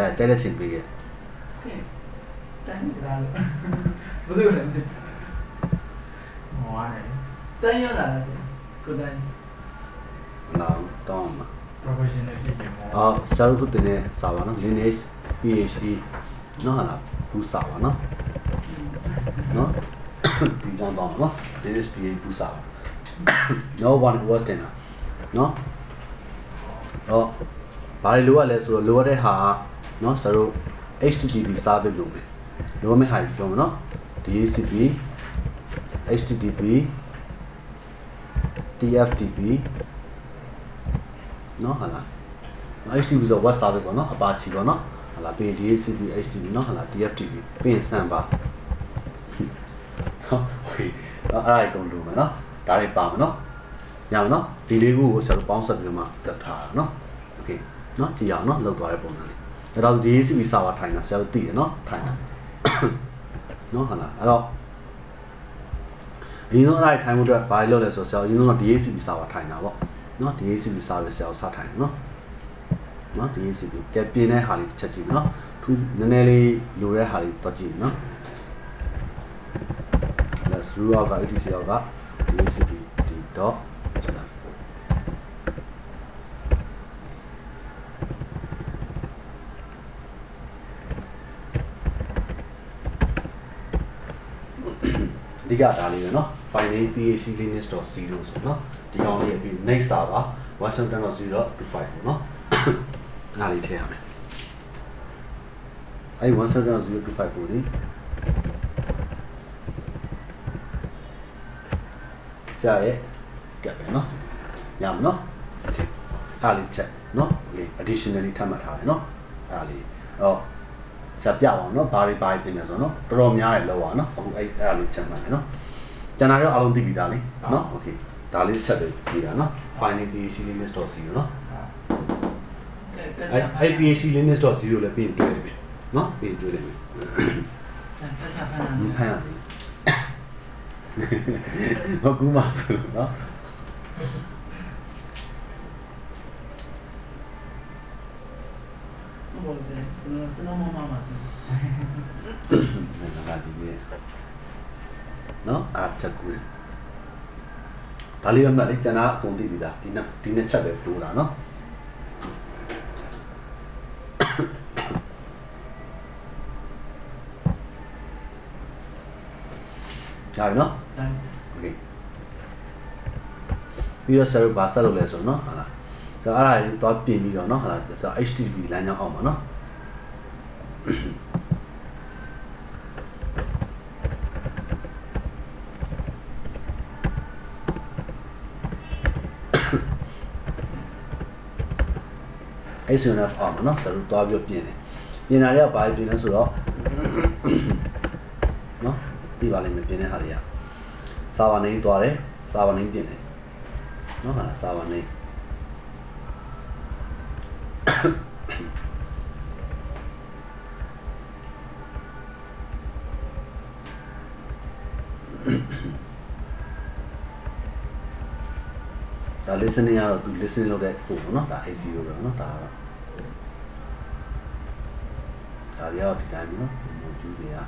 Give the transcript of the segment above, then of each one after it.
အဲကြိုက်တဲ့ချိန်ပေးခဲ့တိုင်းကြလားလို့ဘယ်လိုလဲဟောရတယ်တိုင်းရလာတယ်ကိုတိုင်းလာတောင်းမှာ professional ဖြစ်နေမှာအော်ဆရာတို့တင်တဲ့စာပါနော် lineage PHE နော်ဟာလားဘူးစာပါနော်နော်ဒီကြောင်းတော့နော် lineage PHE ဘူးစာပါ no one was တင်တာနော်တော့ဘာတွေလိုရလဲဆိုတော့လိုရတဲ့ဟာက နော်ဆရာတို့ HTTP service လိုမယ်လိုမယ့်ဟာကြီးပြောမယ်နော် DHCP HTTP TFTP နော်ဟာလား HTTP ဆို web service ပေါ့နော် Apache ပေါ့နော်ဟာလားပြီးရင် DHCP HTTP နော်ဟာလား TFTP ပြီးရင် Samba ဟုတ်ဟေးအဲ့ဒါအကုန်လုံးမယ်နော်ဒါတွေပါမယ်နော်ညမယ်နော်ဒီလေးခုကိုဆရာတို့ပေါင်းဆက်ပြီးမှတက်ထားတာနော်โอเคနော်ကြည့်အောင်နော်လောက်သွားတဲ့ပုံစံလေး အဲ့တော့ DHCP server ထိုင်တာဆရာတို့သိတယ်နော်ထိုင်တာနော်ဟာလားအဲ့တော့အရင်ဆုံးအဲ့ဒါထိုင်မှုအတွက်ဘာလို့လဲဆိုတော့ဆရာအရင်ဆုံးတော့ DHCP server ထိုင်တာပေါ့နော် DHCP service ဆရာစထိုင်နော်နော် DHCP ကဲပြင်တဲ့ဟာလေးတစ်ချက်ကြည့်မယ်နော်သူနည်းနည်းလေးလိုတဲ့ဟာလေးတော့ကြည့်မယ်နော် let's root out က etc က DHCP d dot select အ ဓိကဒါလေးပဲเนาะ file name php linux.0 ဆိုเนาะဒီကောင်လေးပြီး next server 171.0.25ပေါ့เนาะငါလေးထည့်ရမယ်အဲ့171.0.25ကိုဒီဆရာရဲ့ကပ်ပဲเนาะရမယ်เนาะ okay အားလေးချက်เนาะ okay additionally ထပ်မှတ်ထားတယ်เนาะအားလေးအော် ဆရာပြအောင်เนาะဘာတွေဘာတွေပြင်နေဆိုတော့เนาะတော်တော်များတယ်လောက်ပါเนาะအခုအဲ့အဲ့အားလေးချက်မှတ်တယ်เนาะကျန်တာတော့အားလုံးသိပြီသားလေเนาะ okay ဒါလေးချက်ပဲပြီးတာเนาะ final php linux.0 เนาะအဲ့အဲ့ php linux.0 လည်းပြင်တွေ့တယ်ပြီเนาะပြင်တွေ့တယ်ပြီ တက်ချဖန် မ တာ ဖမ်းရတယ်မကူမဆိုเนาะ ဟုတ်တယ်စနမ ချက်ကူတယ်ဒါလေးပဲမှတ်လေကျွန်တော်အကုန်သိပြီသားဒီနှစ်ဒီနှစ်ချက်ပဲတိုးတာနော်ကြာပြီနော် တိုင်း โอเคပြီးတော့ server ဘာဆက်လုပ်လဲဆိုတော့နော်ဟာလားဆိုတော့အဲ့ဒါကြီးသွားပြင်ပြီးတော့နော်ဟာလားဆိုတော့ HTTP လမ်းကြောင်းအောင်ပါနော် SNF အောင်ပါနော်ဆိုတော့သွားပြီးပြင်တယ်ပြင်တာတွေကဘာပြင်လဲဆိုတော့နော်ဒီပါလိမ့်မယ်ပြင်တဲ့ဟာတွေကစာဝါနေသွားတယ်စာဝါနေပြင်တယ်နော်ဟာစာဝါနေ ဒါ listening ကတော့သူ listening လုပ်တဲ့ပုံပေါ့နော်ဒါ AC လို့ပဲနော်ဒါကတော့ဒါတွေကတော့ဒီတိုင်းပဲနော် module တွေက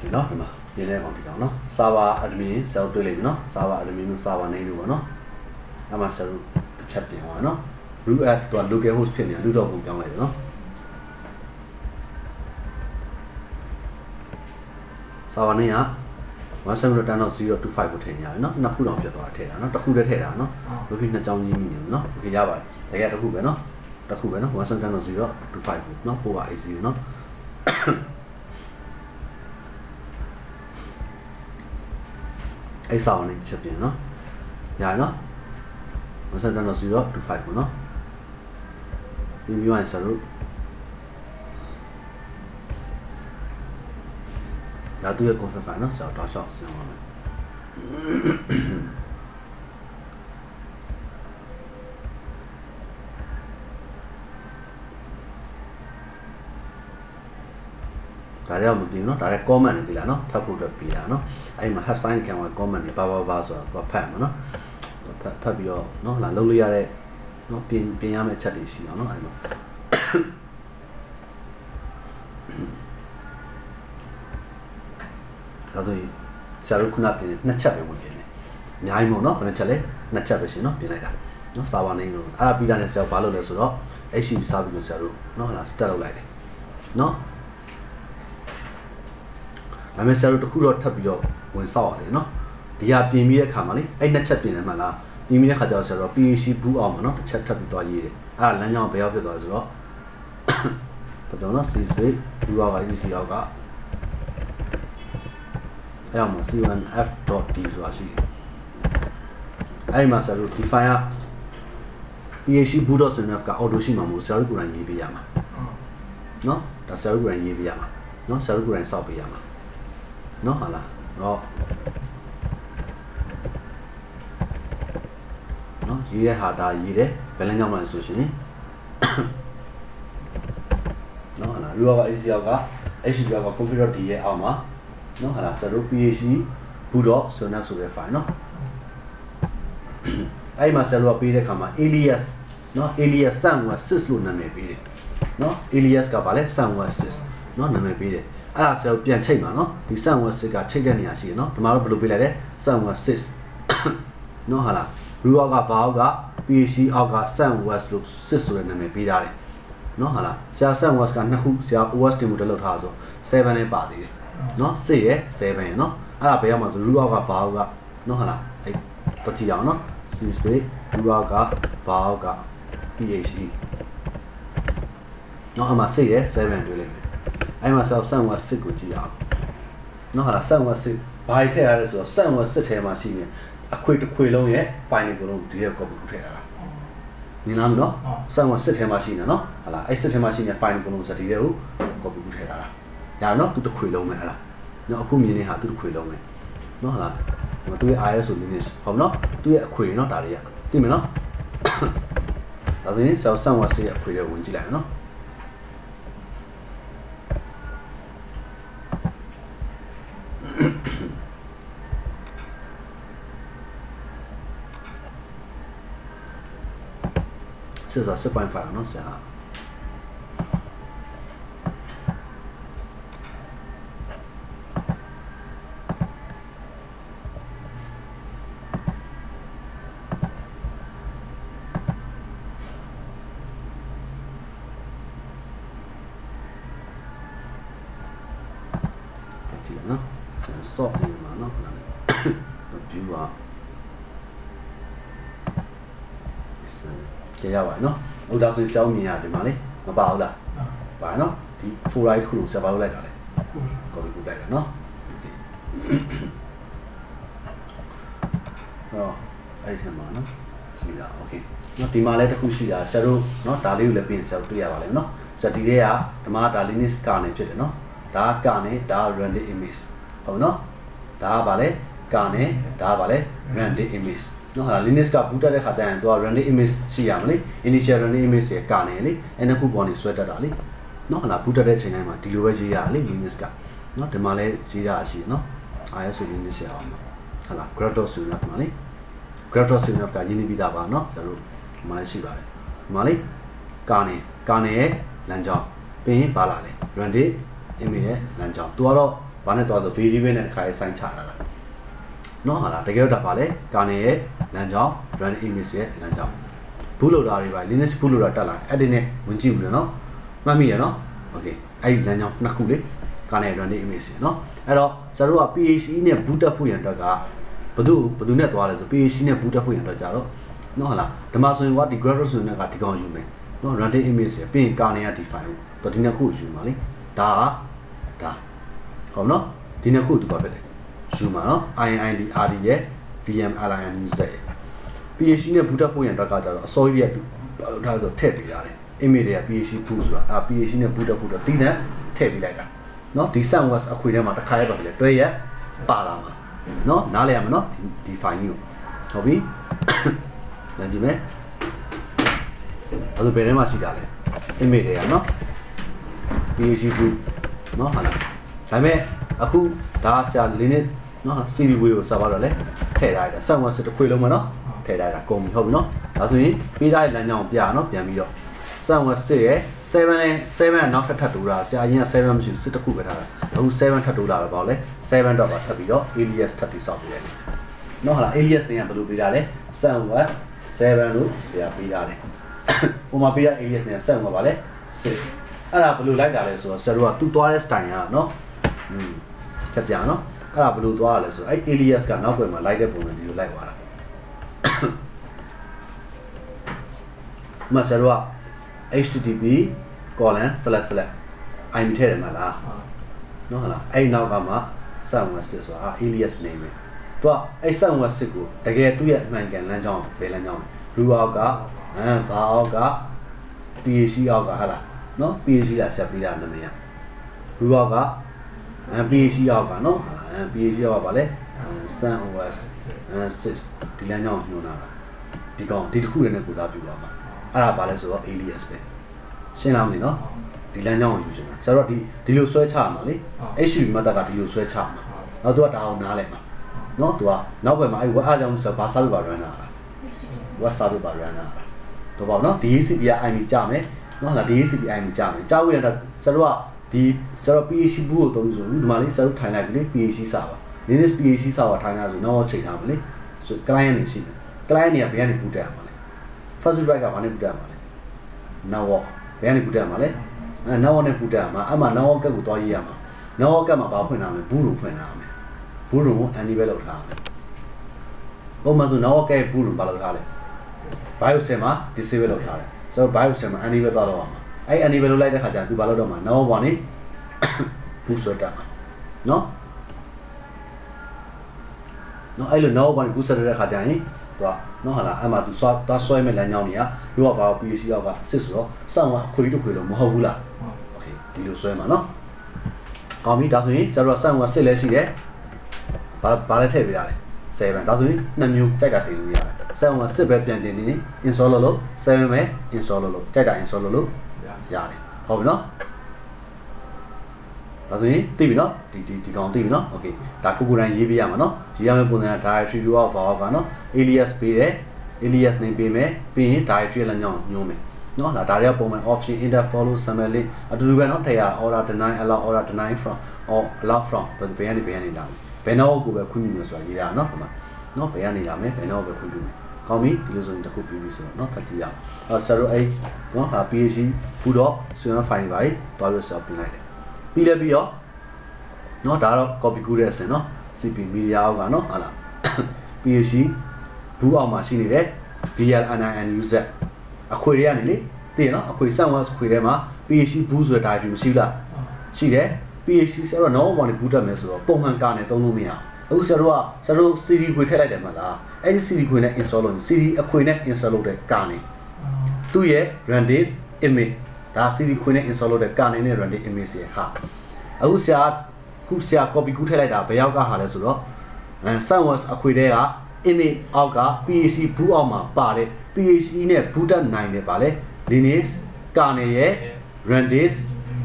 ဒီနော်ဒီမှာရင်းတဲ့ကောင်ဒီကောင်နော် server admin ဆယ်တွေ့လိမ့်မယ်နော် server admin လို့ server name လို့ပေါ့နော်အဲ့မှာဆယ်တစ်ချက်တင်သွားနော် root at တော့ local host ဖြစ်နေတာလူတော့ပုံပြောင်းလိုက်တယ်နော် server name က170.0.25ကိုထည့်နေရတယ်နော်နှစ်ခုတော့ပြတ်သွားတာထည့်တာနော်တစ်ခုတည်းထည့်တာနော်ဘယ်ဖြစ်နှစ်ကြောင်းကြီးမိနေနော်โอเคရပါတယ်တကယ်တစ်ခုပဲနော်တစ်ခုပဲနော်170.0.25ကိုနော်ပို့ပါ AC နော်အဲ့ server name ချက်ပြင်နော်ရတယ်နော်170.0.25ကိုနော်ပြီးပြီးရင်ဆရာတို့ ဒါသူ့ရဲ့ concept ပါနော်ဆရာတော့ရှောက်စဉ်းစားမယ်ဒါလည်းမပြင်နော်ဒါလည်း comment တွေပြလာနော်ထပ်ဖို့အတွက်ပြလာနော်အဲ့မှာ hash sign ခံဝင် comment တွေပါပါပါဆိုတော့ဖတ်မှာနော်ဖတ်ဖတ်ပြီးတော့နော်လာလုံးလို့ရတဲ့နော်ပြင်ပြင်ရမယ့်ချက်တွေရှိအောင်နော်အဲ့မှာ ဒါဆိုရင်ဆရာတို့ခုနပြင်နှစ်ချက်ပဲဝင်ပြင်တယ်အများကြီးမဟုတ်နော်ဘယ်နှစ်ချက်လဲနှစ်ချက်ပဲရှင်နော်ပြင်လိုက်တာနော်စာပါနေလို့အဲ့ဒါပြီးတာနဲ့ဆရာဘာလုပ်လဲဆိုတော့ HTTP စာပြီးလို့ဆရာတို့နော်ဟလာ start လုပ်လိုက်တယ်နော်ဒါပေမဲ့ဆရာတို့တခုတော့ထပ်ပြီးတော့ဝင်ဆောက်ရတယ်နော်ဒီဟာပြင်ပြီးတဲ့အခါမှာလေအဲ့နှစ်ချက်ပြင်တယ်မှလားပြင်ပြီးတဲ့ခါကျတော့ဆရာတို့ PHC ဘူးအောင်မှာနော်တစ်ချက်ထပ်ပြီးသွားရေးတယ်အဲ့ဒါလမ်းကြောင်းဘယ်ရောက်ဖြစ်သွားဆိုတော့တော်တော်နော် C space ဘူးအောင်ပါ EC အောက်က အဲ့အောင်မှာ c1f.t ဆိုတာရှိတယ်အဲ့ဒီမှာဆရာတို့ define က php boot.snf က auto ရှိမှာမဟုတ်ဆရာတို့ကိုယ်တိုင်ရေးပေးရမှာနော်ဒါဆရာတို့ကိုယ်တိုင်ရေးပေးရမှာနော်ဆရာတို့ကိုယ်တိုင်စောက်ပေးရမှာနော်ဟာလားတော့နော်ရေးတဲ့ဟာဒါရေးတယ်ဘယ်လမ်းကြောင်းမှလဲဆိုရှင်နော်ဟာလား URL က HTTP က config.d ရဲ့အောက်မှာ နော်ဟာလားဆိုတော့ php boot.sonap ဆိုတဲ့ file နော်အဲ့မှာ server ပေးတဲ့ခါမှာ alias နော် alias sun1sys လို့နာမည်ပေးတယ်နော် alias ကဘာလဲ sun1sys နော်နာမည်ပေးတယ်အဲ့ဒါ server ပြန်ချိန်မှာနော်ဒီ sun1sys ကချိန်တဲ့နေရာရှိတယ်နော်ဒီမှာတော့ဘယ်လိုပေးလိုက်လဲ sun1sys နော်ဟာလား root ကဘာအောက်က php အောက်က sun1sys လို့ sys ဆိုတဲ့နာမည်ပေးထားတယ်နော်ဟာလားဆရာ sun1sys ကနှစ်ခုဆရာ os တင်မှုတက်လောက်ထားဆို7လည်းပါသေးတယ် နော်6ရယ်7ရယ်နော်အဲ့ဒါဘယ်ရောက်မှာဆို root out က bar out ကနော်ဟုတ်လားအဲ့တော့ကြည့်အောင်နော် c space root out က bar out က phe နော်အမှ6ရယ်7တွေ့လိမ့်မယ်အဲ့မှာဆောက် sum က6ကိုကြည့်အောင်နော်ဟုတ်လား sum က6ဘာထည့်ရလဲဆိုတော့ sum က6ထဲမှာရှိနေအခွေတစ်ခွေလုံးရဲ့ file ကိုလုံးဒီရဲ့ copy ကိုထည့်ရတာမြင်လားမနော် sum က6ထဲမှာရှိနေနော်ဟုတ်လားအဲ့6ထဲမှာရှိနေ file ကိုလုံးဆိုဒီရဲ့ကို copy ကိုထည့်ရတာ ညာနော်သူတစ်ခွေလုံးပဲဟာလားနော်အခုမြင်နေတာသူတစ်ခွေလုံးပဲနော်ဟာလားသူရဲ့ ISO unit ဟုတ်မနော်သူရဲ့အခွေနော်ဒါတွေကသိမယ်နော်ဒါဆိုရင်ဆောက် ဆိုရှောင်းမြင်ရတယ်မှာလေမပါဘူးလားပါနော်ဒီ full right ခုလုံးဆက်ပါလို့လိုက်တာလေ copy ကူလိုက်တာနော်ဟောအဲ့ဒီထဲမှာနော်ရှိတာ okay နော်ဒီမှာလည်းတစ်ခုရှိတာဆရာတို့နော်ဒါလေးကိုလည်းပြင်ဆရာတို့တွေ့ရပါလိမ့်မယ်နော်ဆရာဒီထဲကဒီမှာဒါ Linux ကနေဖြစ်တယ်နော်ဒါကကနေဒါ random image ဟုတ်နော်ဒါကဗာလဲကနေဒါကဗာလဲ random image နော်ဟာ Linux က boot တက်တဲ့ခါကျရင်သူက random image ရှိရမလေ initial random image ရဲ့ကနေလေအဲ့နှစ်ခုပေါ်နေဆွဲတက်တာလေနော်ဟာ boot တက်တဲ့ချိန်တိုင်းမှာဒီလိုပဲရေးရလေ Linux ကနော်ဒီမှာလည်းရေးရရှိနော် ISO Linux ရအောင်ဟာလား Graphos ဆိုတော့ဒီမှာလေ Graphos ဆိုတော့ကရင်းနှီးပြီးသားပါနော်ကျွန်တော်တို့ဒီမှာလည်းရှိပါတယ်ဒီမှာလေကနေကနေရဲ့လမ်းကြောင်းပြီးရင်ပါလာလေ random image ရဲ့လမ်းကြောင်းသူကတော့ဘာနဲ့တော့ဆို variable နဲ့တစ်ခါရေး sign ချတာလား နော်ဟာလားတကယ်တော့ဒါပါလေကာနေရဲ့လမ်းကြောင်း run image ရဲ့လမ်းကြောင်းဘူးလို့တာတွေပါ Linux ဘူးလို့တာတက်လာ edit နဲ့ဝင်ကြည့်ဘူးလေနော်မှတ်မိရနော် okay အဲ့ဒီလမ်းကြောင်းနှစ်ခုလေကာနေ run image ရနော်အဲ့တော့ကျွန်တော်တို့က PHE နဲ့ boot တက်ဖို့ရန်အတွက်ကဘယ်သူဘယ်သူနဲ့သွားလဲဆို PHE နဲ့ boot တက်ဖို့ရန်အတွက်ကြတော့နော်ဟာလားဒီမှာဆိုရင်ကဒီ graphics ဆိုရင်ကဒီကောင်ယူမယ်နော် run image ရပြီးရင်ကာနေက define တော့ဒီနှစ်ခုယူမှာလေဒါကဒါဟုတ်နော်ဒီနှစ်ခုသူပါပဲလေ ယူမှာနော် INID RD ရဲ့ VM LIN music ရဲ့ PHP နဲ့ boot up ဖို့ရန်အတွက်ကကြတော့အစောကြီးရဲ့ဒါဆိုထည့်ပေးရတယ် image တွေက PHP boot ဆိုတာအဲ PHP နဲ့ boot up ဖို့တော့တည်တဲ့ထည့်ပေးလိုက်တာနော်ဒီ SunWest အခွေထဲမှာတစ်ခါရဲပါပဲလေတွဲရက်ပါလာမှာနော်နားလည်ရမှာနော်ဒီ file ကြီးကိုဟုတ်ပြီလမ်းကြည့်မယ်အဲ့ဒါဘယ်ထဲမှာရှိတာလဲ image တွေကနော် PHP boot နော်ဟာလားဒါပေမဲ့အခု ဒါဆရာ Linux နော် CD way ကိုစပါတော့လေထည့်ထားရတာ SunWest တစ်ခွေလုံးမှာနော်ထထည့်ထားတာကုန်ပြီဟုတ်ပြီနော်ဒါဆိုရင်ပေးထားတဲ့လမ်းကြောင်းကိုပြရနော်ပြန်ပြီးတော့7 6ရဲ့7နဲ့7ကနောက်ထပ်ထပ်တိုးတာဆရာကြီးက7မရှိဘူးစစ်တစ်ခုပဲထားတာအခု7ထပ်တိုးတာပဲပေါ့လေ7တော့ပါထပ်ပြီးတော့ alias ထပ်တိဆောက်ပေးတယ်နော်ဟာလား alias နေကဘယ်လိုပေးတာလဲ7 7လို့ဆရာပေးတာလေဟိုမှာပေးတဲ့ alias နေက7ကပါလေ6အဲ့ဒါဘယ်လိုလိုက်တာလဲဆိုတော့ဆရာတို့ကသူ့သွားတဲ့ style ကနော်อืม ချက်ပြနော်အဲ့ဒါဘယ်လိုသွားရလဲဆိုတော့အဲ့ alias ကနောက်ွယ်မှာလိုက်တဲ့ပုံစံဒီလိုလိုက်သွားတာမဆရာတို့က http colon slash slash im ထည့်တယ်မလားဟုတ်နော်ဟုတ်လားအဲ့ဒီနောက်ကမှ716ဆိုတာ alias name ပဲသူကအဲ့716ကိုတကယ်သူ့ရဲ့အမှန်ကန်လမ်းကြောင်းဘယ်လမ်းကြောင်းလဲ ru အောက်ကဟမ်ဘာအောက်က PAC အောက်ကဟုတ်လားနော် PAC လာဆက်ပြီးတာနာမည်က ru အောက်က ဟမ် PAC အောက်ကနော်ဟုတ်လားဟမ် PAC အောက်ကဗာလဲ7 OS ဟမ်6ဒီလမ်းကြောင်းညွှန်တာဒီကောင်ဒီတစ်ခုတည်းနဲ့ကိုစားပြပါမှာအဲ့ဒါဗာလဲဆိုတော့ alias ပဲရှင်းလားမသိနော်ဒီလမ်းကြောင်းကိုယူချင်တာဆိုတော့ဒီဒီလိုဆွဲချရမှာလေ HTTP မတ်တက်ကဒီလိုဆွဲချမှာနောက်သူကဒါအောင်နားလဲမှာနော်သူကနောက်ဘက်မှာအဲ့ web အားကြောင့်ဆိုဘာ service ပါ run တာလား web service ပါ run တာလားတော့ပေါ့နော် DHCP က IP ကြမယ်နော်ဟာ DHCP IP ကြမယ်ကြောက်ရတဲ့ဆိုတော့ ဒီဆိုတော့ PHP ဘူးကိုတုံးဆိုဒီမှာလေးဆိုတော့ထိုင်လိုက်ပြီလေ PHP စာပါ Linux PHP စာပါထိုင်ရဆိုတော့ချိန်ထားမယ်လေဆို client နေရှိတယ် client နေကဘယ်ကနေပူတက်ရမှာလဲ first drive ကဘာနဲ့ပူတက်ရမှာလဲ now ဘယ်ကနေပူတက်ရမှာလဲအဲနောက်ဝက်နဲ့ပူတက်မှာအမှနောက်ဝက်ကက်ကိုသွားရေးရမှာနောက်ဝက်ကက်မှာဘာဖွင့်ထားမလဲဘူးရုံဖွင့်ထားမယ်ဘူးရုံကိုအန်ဒီပဲလောက်ထားမယ်ပုံမှန်ဆိုနောက်ဝက်ကက်ဘူးရုံဘာလောက်ထားလဲ BIOS ထဲမှာ disable လောက်ထားတယ်ဆိုတော့ BIOS ထဲမှာအန်ဒီပဲသွားတော့မှာ အဲ့အန်ဒီပဲလောက်လိုက်တဲ့ခါကျရင်သူဘာလုပ်တော့မှာနောက်ဝက်ပေါ်နေဘူးဆွတ်တက်မှာနော်နော်အဲ့လိုနောက်ဝက်ပေါ်နေဘူးဆွတ်တက်တဲ့ခါကျရင်သူကနော်ဟာလားအဲ့မှာသူဆွသွားဆွဲမဲ့လမ်းကြောင်းတွေကတို့ကဘာ PCC ရောက်ကစစ်ဆိုတော့စောင့်ကအခွေတစ်ခွေလို့မဟုတ်ဘူးလား ဟုတ် โอเคဒီလိုဆွဲမှာเนาะကောင်းပြီဒါဆိုရင်ကျွန်တော်ကစံကစစ်လဲရှိတယ်ဘာဘာလဲထည့်ပေးတာလဲ7ဒါဆိုရင်နှစ်မျိုးကြိုက်တာတင်လို့ရတယ်စံကစစ်ပဲပြန်တင်နေနေ install လုပ်လို့7ပဲ install လုပ်လို့ကြိုက်တာ install လုပ်လို့ ရ ရတယ်ဟုတ်ပြီเนาะဒါဆိုရင်သိပြီเนาะဒီဒီဒီကောင်သိပြီเนาะโอเคဒါကိုကိုယ်တိုင်ရေးပေးရမှာเนาะရေးရမယ့်ပုံစံက directory view of valve ကเนาะ alias ပေးတယ် alias name ပေးမယ်ပြီးရင် directory လမ်းကြောင်းညွှန်းမယ် နော်ဒါဒါတွေကပုံမှန် option inter follow summary link အတူတူပဲเนาะထည့်ရ order deny allow order deny from or allow from ဘယ်ဘယ်ကနေဘယ်ကနေလာဘယ်တော့ကိုပဲခွင့်ပြုမယ်ဆိုတာရေးတာเนาะဒီမှာเนาะဘယ်ကနေလာမယ်ဘယ်တော့ပဲခွင့်ပြုမယ် ကောင်းပြီဒီလိုဆိုရင်တစ်ခုပြီးပြီဆိုတော့เนาะဖတ်ကြည့်ရအောင်အဲဆရာတို့အဲ့เนาะဒါ PHP ဘူးတော့ဆွေးနွေး file တွေပါတွားပြီးဆော့ပြလိုက်တယ်ပြီးလည်းပြီးတော့เนาะဒါတော့ copy ကူးတဲ့အဆင့်เนาะ CP media အောက်ကเนาะဟာလား PHP ဘူးအောက်မှာရှိနေတဲ့ VLNIN user အခွေတွေကနေလေသိရနော်အခွေစံဝတ်ခွေထဲမှာ PHP ဘူးဆိုတဲ့ directory မရှိဘူးလားရှိတယ် PHP ဆိုတော့ normal ဘောင်နဲ့ဘူးတက်မယ်ဆိုတော့ပုံမှန်ကာနဲ့သုံးလို့မရဘူးအခုဆရာတို့ကဆရာတို့ CD ခွေထည့်လိုက်တယ်မလား အဲ့ဒီ CD ခွေနဲ့ install လုပ်ရင် CD အခွေနဲ့ install လုပ်တဲ့ကာနေသူ့ရဲ့ Rendice image ဒါ CD ခွေနဲ့ install လုပ်တဲ့ကာနေနဲ့ Rendice image ရဲ့ဟာအခုဆရာခုဆရာ copy ကူးထည့်လိုက်တာဘယ်ရောက်ကဟာလဲဆိုတော့အဲ Sunworks အခွေထဲက image အောက်က PHP ဘူးအောက်မှာပါတဲ့ PHP နဲ့ boot တက်နိုင်တယ်ပါလေ Linux ကနေရဲ့ Rendice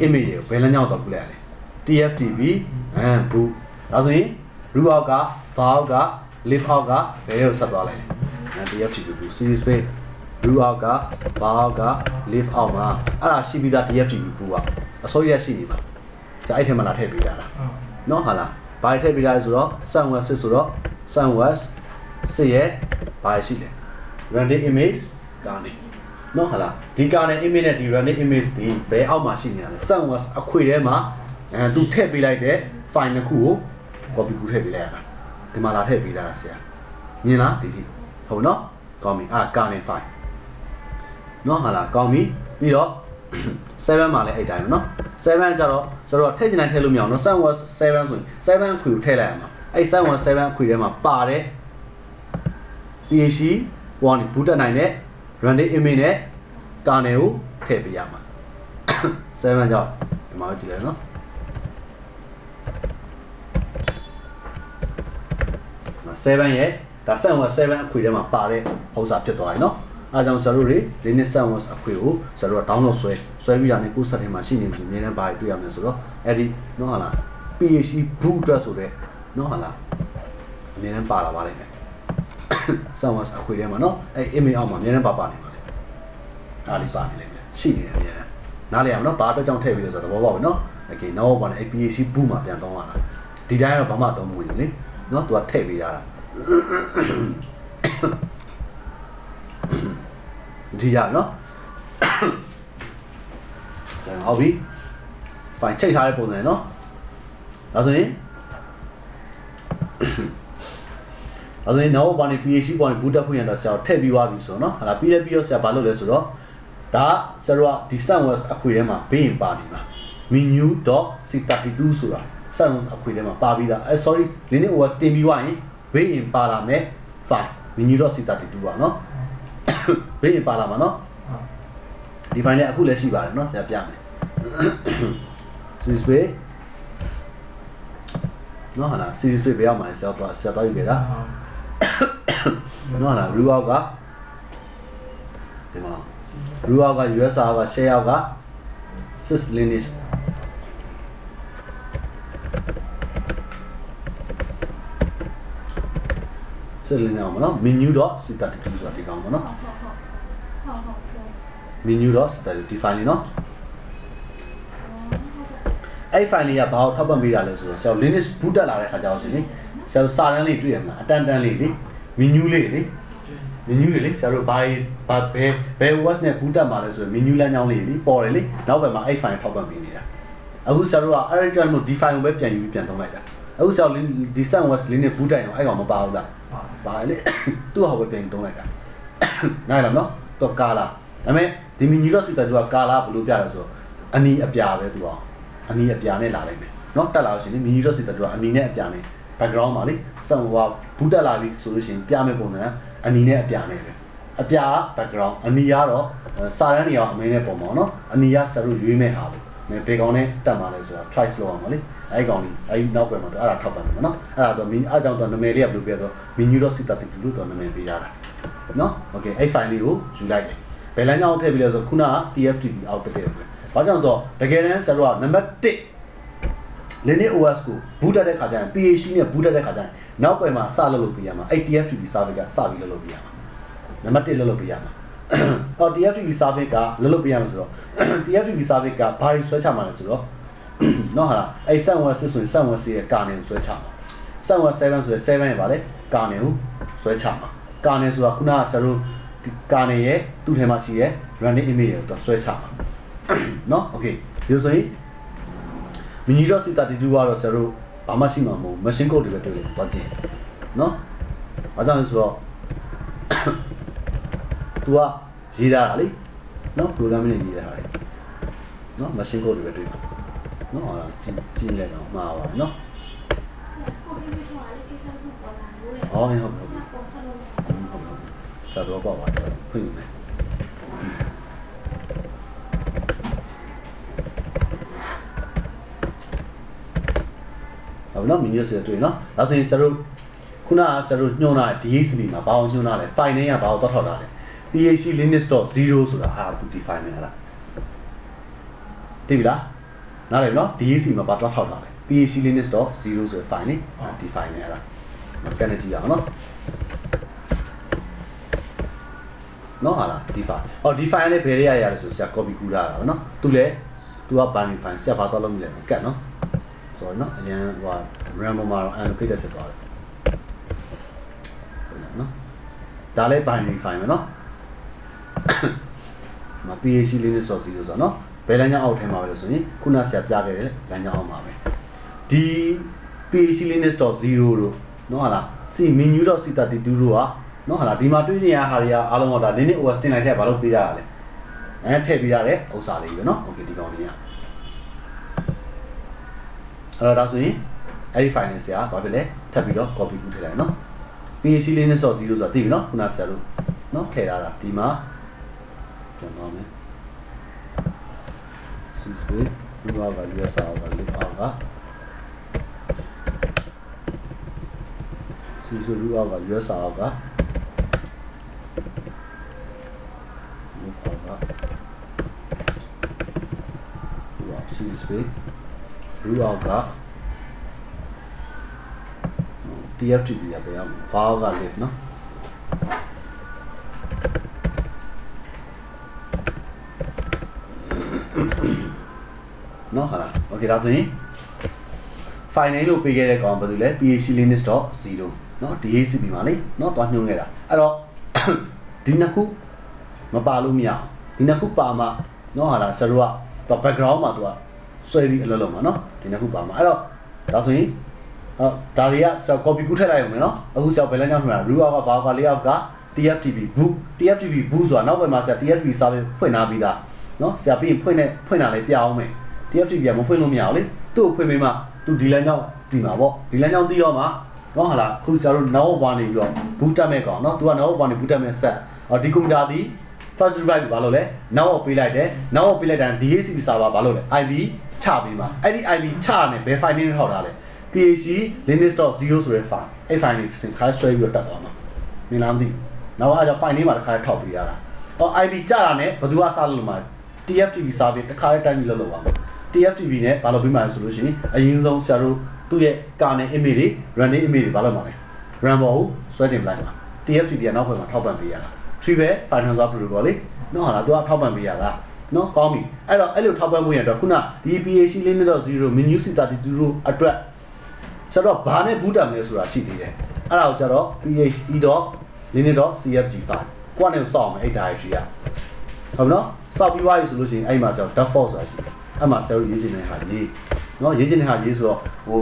image ရဲ့ဘယ်လမ်းကြောင်းတော့ပြလိုက်ရလဲ TFTP အမ် boot ဒါဆိုရင် root အောက်က var အောက်က live အောက်ကဘယ်လိုဆက်သွားလိုက်လဲအဲ TFTP boot series space root အောက်က var အောက်က live အောက်မှာအဲ့ဒါရှိပြီးသား TFTP boot ကအစိုးရရှိနေမှာစအဲ့ထဲမှာလာထည့်ပေးတာလားနော်ဟာလားဘာထည့်ပေးလိုက်ဆိုတော့ sunwest ဆိုတော့ sunwest စစ်ရဲ့ဘာရှိလဲ random image ကနေနော်ဟာလားဒီကာနဲ့ image နဲ့ဒီ random image ဒီဘယ်အောက်မှာရှိနေတာလဲ sunwest အခွေထဲမှာအဲသူထည့်ပေးလိုက်တဲ့ file တစ်ခုကို copy ကူထည့်ပေးလိုက်ရတာ ဒီမှာလာထည့်ပေးတာဆရာမြင်လားဒီထိဟုတ်နော်ကောင်းပြီအာကာနေ5နော်ဟာလားကောင်းပြီပြီးတော့7မှာလည်းအဲ့တိုင်းပဲနော်7ကျတော့ကျွန်တော်ထည့်ချင်တိုင်းထည့်လို့မရအောင်နော်7 7ဆိုရင်7ခွေကိုထည့်လိုက်ရမှာအဲ့7 7ခွေထဲမှာပါတဲ့ PH ဟိုကနေဘူးတက်နိုင်တဲ့ random image နဲ့ကာနယ်ကိုထည့်ပေးရမှာ7ကြောင့်ဒီမှာကြည့်လိုက်နော် 7ရဲ့ဒါ7 was 7အခွေထဲမှာပါတဲ့ဟောစာဖြစ်သွားပြီเนาะအဲဒါကြောင့်ဆရာတို့တွေ Linux 7 အခွေကိုဆရာတို့က download ဆွဲဆွဲပြီးတာနဲ့ကိုယ်ဆက်ထဲမှာရှိနေပြီအများနဲ့ပါတွေ့ရမယ်ဆိုတော့အဲ့ဒီနော်ဟာလား PHP boot အတွက်ဆိုတော့နော်ဟာလားအများနဲ့ပါလာပါလိမ့်မယ် someone အခွေထဲမှာနော်အဲ့ email အောက်မှာအများနဲ့ပါပါနေပါလေအားလေးပါနေလိမ့်မယ်ရှိနေတယ်အများနဲ့နားလည်အောင်နော်ဘာအတွက်ကြောင့်ထည့်ပြီးလို့ဆိုတော့သဘောပေါက်ပြီနော် okay နောက်ဘာလဲ APAC ဘူးမှာပြန်တော့ရတာဒီတိုင်းကတော့ဘာမှသုံးမဝင်ဘူးလေနော်သူကထည့်ပေးရတာ ဒီရနော်ဟုတ်ပြီ fine ချိန်ထားတဲ့ပုံစံနော်ဒါဆိုရင်အဲဆိုရင်နောက်ဘာနေ PhD ဘာနေ boot up ဖွင့်ရတာဆရာထည့်ပြီးသွားပြီဆိုတော့နော်ဟာလာပြီးလဲပြီးတော့ဆရာဘာလုပ်လဲဆိုတော့ဒါဆရာတို့ကဒီ sunwest အခွေထဲမှာဘေးရင်ပါနေမှာ menu.c32 ဆိုတာ sunwest အခွေထဲမှာပါပြီးသားအဲ sorry linux os တင်ပြီးသွားရင် ဘေးရင်ပါလာမယ် file menu.c32 ပါနော်ဘေးရင်ပါလာမှာနော်ဟုတ်ဒီ file လည်းအခုလည်းရှိပါတယ်နော်ဆရာပြမယ် series page နော်ဟာလား series page ဘယ်ရောက်မှာလဲဆရာတော့ဆရာတော့ယူခဲ့တာနော်ဟာလား root out ကဒီမှာ root out က USR က share out က sys lineage စစ်လင်းအောင်မနော် menu.c32 ဆိုတာဒီကောင်မနော်ဟုတ်ဟုတ်ဟုတ်ဟုတ်ဟုတ်ဟုတ် menu.c32 ဒီ file လေးနော်အဲ့ file လေးကဘာကိုထောက်ပံ့ပေးတာလဲဆိုတော့ဆရာ Linux boot တက်လာတဲ့ခါကျတော့ရှင်လေဆရာစာတန်းလေးတွေ့ရမှာအတန်တန်းလေးလေ menu လေးလေ menu လေးလေဆရာတို့ဘာဘာဘယ်ဘယ် OS နဲ့ boot တက်မှာလဲဆိုတော့ menu လမ်းကြောင်းလေးလေပေါ်တယ်လေနောက်ဘက်မှာအဲ့ file ထောက်ပံ့ပေးနေတာအခုဆရာတို့ကအဲ့ဒီကြောင့်မို့ဒီ file ကိုပဲပြန်ယူပြီးပြန်သုံးလိုက်တာအခုဆရာတို့ဒီ sun OS Linux boot တက်ရင်အဲ့ကောင်မပါဘူးလားဟုတ် ပါလေသူ့ဟာပဲပြန်တုံးလိုက်တာနိုင်လားနော်သူကာလာဒါပေမဲ့ဒီမီနီတော့စစ်တာသူကကာလာဘယ်လိုပြလဲဆိုတော့အနီအပြာပဲသူကအနီအပြာနဲ့လာလိုက်မယ်နော်တက်လာလို့ရှိရင်မီနီတော့စစ်တာသူကအနီနဲ့အပြာနဲ့ background ပါလေစံဟိုဘူးတက်လာပြီဆိုလို့ရှိရင်ပြမယ်ပုံစံအနီနဲ့အပြာနဲ့ပဲအပြာက background အနီကတော့စာရန်နေအောင်အမင်းနဲ့ပုံပါနော်အနီကဆရာတို့ရွေးမဲ့ဟာပေါ့ မင်းဘေကောင်နဲ့တက်มาလဲဆိုတာ choice လုပ်အောင်ပါလေအဲ့ကောင်ကြီးအဲ့နောက်ပဲမှာတော့အဲ့ဒါထောက်ပံ့တယ်နော်အဲ့ဒါတော့မင်းအဲ့ကြောင့်တော့နာမည်လေးကဘယ်လိုပြတော့ menu တော့စစ်တာတိလို့တော့နာမည်ပေးရတာနော် okay အဲ့ file လေးကိုယူလိုက်တယ်ဘယ်လမ်းကြောင်းထည့်ပြီးလဲဆိုခုနက TFTP အောက်တက်တယ်ပဲဘာကြောင့်ဆိုတော့တကယ်တမ်းဆရာတို့ကနံပါတ်1 Linux OS ကို boot တက်တဲ့ခါကျရင် PHP နဲ့ boot တက်တဲ့ခါကျရင်နောက်ကွယ်မှာစလုပ်လို့ပြရမှာအဲ့ TFTP server ကစပြီးလုပ်လို့ပြရမှာနံပါတ်1လုပ်လို့ပြရမှာ အော် TFTP server ကလုပ်လို့ပြရမှာဆိုတော့ TFTP server ကဘာတွေဆွဲချမှာလဲဆိုတော့နော်ဟာလားအဲ့716ဆိုရင်716ရဲ့ကာနယ်ကိုဆွဲချမှာ717ဆိုရင်7ရဲ့ဗာလေကာနယ်ကိုဆွဲချမှာကာနယ်ဆိုတာခုနကဆရာတို့ဒီကာနယ်ရဲ့သူ့ထဲမှာရှိရဲ့ running image ကိုတော့ဆွဲချမှာနော် okay ဒီဆိုရင် mini dot c32 ကတော့ဆရာတို့ဘာမှရှိမှာမဟုတ် machine code တွေပဲတွေ့လို့တော့ကြည့်နော်ဘာကြောင့်လဲဆိုတော့ तू ကရေးတာလေနော် programming နဲ့ရေးတာလေနော် machine code တွေပဲတွေ့မှာနော်ဟာကြည့်ကြည့်လိုက်တော့မှားပါနော်ကိုယ်ကြီးထွားလေးကိစ္စကိုပေါ်လာလို့လေဟောဟုတ်ဟုတ်ဟုတ်ပေါ်ဆက်လို့ဆရာတော်ပေါ့ပါဖွင့်မယ်ဟုတ်နော်မီနီယပ်ဆက်တွေ့နော်ဒါဆိုရင်ဆရာတို့ခုနကဆရာတို့ညွှန်းတာ DHCP မှာဘာအောင်ညွှန်းတာလဲ file name ကဘာအောင်တောက်ထောက်တာလဲ PHP linux.0 ဆိုတာဟာသူဒီ file name လားသိပြီလားနားလည်ပြီနော် DHC မှာဘာတောက်ထောက်တာလဲ PHP linux.0 ဆိုတဲ့ file လေဒီ file name လားမကန်နေကြည့်အောင်နော်နော်ဟာလားဒီ file အော်ဒီ file လေးဘယ်ရရရလဲဆိုဆရာ copy ကူးလာတာဗောနော်သူလည်းသူက binary file ဆရာဘာတော့လုပ်မလဲကတ်နော်ဆိုတော့နော်အရင်ဟို RAM ပေါ်မှာတော့ allocated ဖြစ်သွားတယ်နော်ဒါလည်း binary file ပဲနော် မ PHP Linux ဆို0ဆိုတော့နော်ဘယ်လမ်းကြောင်းအောက်ထဲမှာပဲလို့ဆိုရင်ခုနဆရာပြခဲ့တဲ့လမ်းကြောင်းအောက်မှာပဲဒီ PHP Linux 0တို့နော်ဟာလား C menu.c32 တို့ကနော်ဟာလားဒီမှာတွေ့နေရဟာတွေကအားလုံးကဒါ Linux OS တင်လိုက်တဲ့ဘာလို့ပေးရတာလဲအဲထည့်ပေးရတဲ့ဥစ္စာတွေပဲနော် okay ဒီကောင်လေးကအဲ့တော့ဒါဆိုရင်အဲ့ဒီ file နဲ့ဆရာဘာဖြစ်လဲထပ်ပြီးတော့ copy ကူးထည့်လိုက်နော် PHP Linux 0ဆိုတာသိပြီနော်ခုနဆရာတို့နော်ထည့်ထားတာဒီမှာ ပြန်သွားမယ် space ဒီမှာက USR က live out က space root out က USR က live out ကဒီမှာ space root out က TFTP ရပြရမယ် var က live နော်နော်ဟုတ်လား okay ဒါဆိုရင် final လို့ပေးခဲ့တဲ့ကောင်ဘာလို့လဲ php linux.0 เนาะ DHCP မှာလေเนาะသွားညွှန်းခဲ့တာအဲ့တော့ ဒီနှစ်ခုမပါလို့မရအောင်ဒီနှစ်ခုပါမှเนาะဟာလားဆရာတို့ကတော့ background မှာသူကဆွဲပြီးအလုပ်လုပ်မှာเนาะဒီနှစ်ခုပါမှာအဲ့တော့ဒါဆိုရင်အော်ဒါတွေကဆရာ copy ကူးထည့်လိုက်အောင်မယ်เนาะအခုဆရာဘယ်လမ်းကြောင်းထွင်တာ root out ကဘာက layout က TFTP boot TFTP boot ဆိုတာနောက်ဘက်မှာဆရာ TFTP service ဖွင့်ထားပြီးသားเนาะဆရာပြီးရင်ဖွင့်နေဖွင့်တာလည်းပြအောင်မယ် TFTP ကမဖွင့်လို့မရအောင်လေသူ့ကိုဖွင့်ပေးမှသူဒီလမ်းကြောင်းတည်မှာပေါ့ဒီလမ်းကြောင်းတည်တော့မှနော်ဟာလားခုကျတော့နောက်ဘွားနေပြီးတော့ဘူးတက်မဲ့ကောင်နော်သူကနောက်ဘွားနေဘူးတက်မဲ့ဆက်အော်ဒီကွန်ပျူတာဒီ first drive ဘာလို့လဲနောက်ပေးလိုက်တယ်နောက်ပေးလိုက်တာ DHCP server ဘာလို့လဲ IP ချပေးမှာအဲ့ဒီ IP ချရမယ်ဘယ် file နဲ့ထောက်ထားလဲ php linux.0 ဆိုတဲ့ file အဲ့ file ကိုစင်ခါဆွဲပြီးတော့တက်သွားမှာမြင်လားမသိဘူးနောက်အားကြောင့် file လေးမှာတစ်ခါထောက်ပေးရတာအော် IP ချတာနဲ့ဘယ်သူကစလို့မှာ TFTP server တစ်ခါတိုင်းတိုင်းပြီးလုပ်လို့ပါမှာ TFTP နဲ့ဘာလို့ပြီးမှလဲဆိုလို့ရှိရင်အရင်ဆုံးဆရာတို့သူ့ရဲ့ကာနဲ့ image တွေ running image တွေဘာလို့မှာလဲ run ပေါ်ကိုဆွဲတင်ပလိုက်မှာ TFTP ကနောက်ဘက်မှာထောက်ပံ့ပေးရတာ tree ပဲ final server protocol လေနော်ဟာလားသူကထောက်ပံ့ပေးရတာနော်ကောင်းပြီအဲ့တော့အဲ့လိုထောက်ပံ့မှုရတော့ခုနဒီ PHC Linux.0 menu C32 အတွက်ဆရာတော့ဘာနဲ့ဘူးတက်မလဲဆိုတာရှိသေးတယ်အဲ့ဒါကိုကျတော့ phe.linux.cfg file ကိုကနေစောက်အောင်အဲ့ directory ကဟုတ်နော်စောက်ပြီးသွားပြီဆိုလို့ရှိရင်အဲ့မှာဆရာ default ဆိုတာရှိတယ် အဲ့မှာဆရာတို့ရေးချင်တဲ့ဟာရေးနော်ရေးချင်တဲ့ဟာရေးဆိုတော့ဟို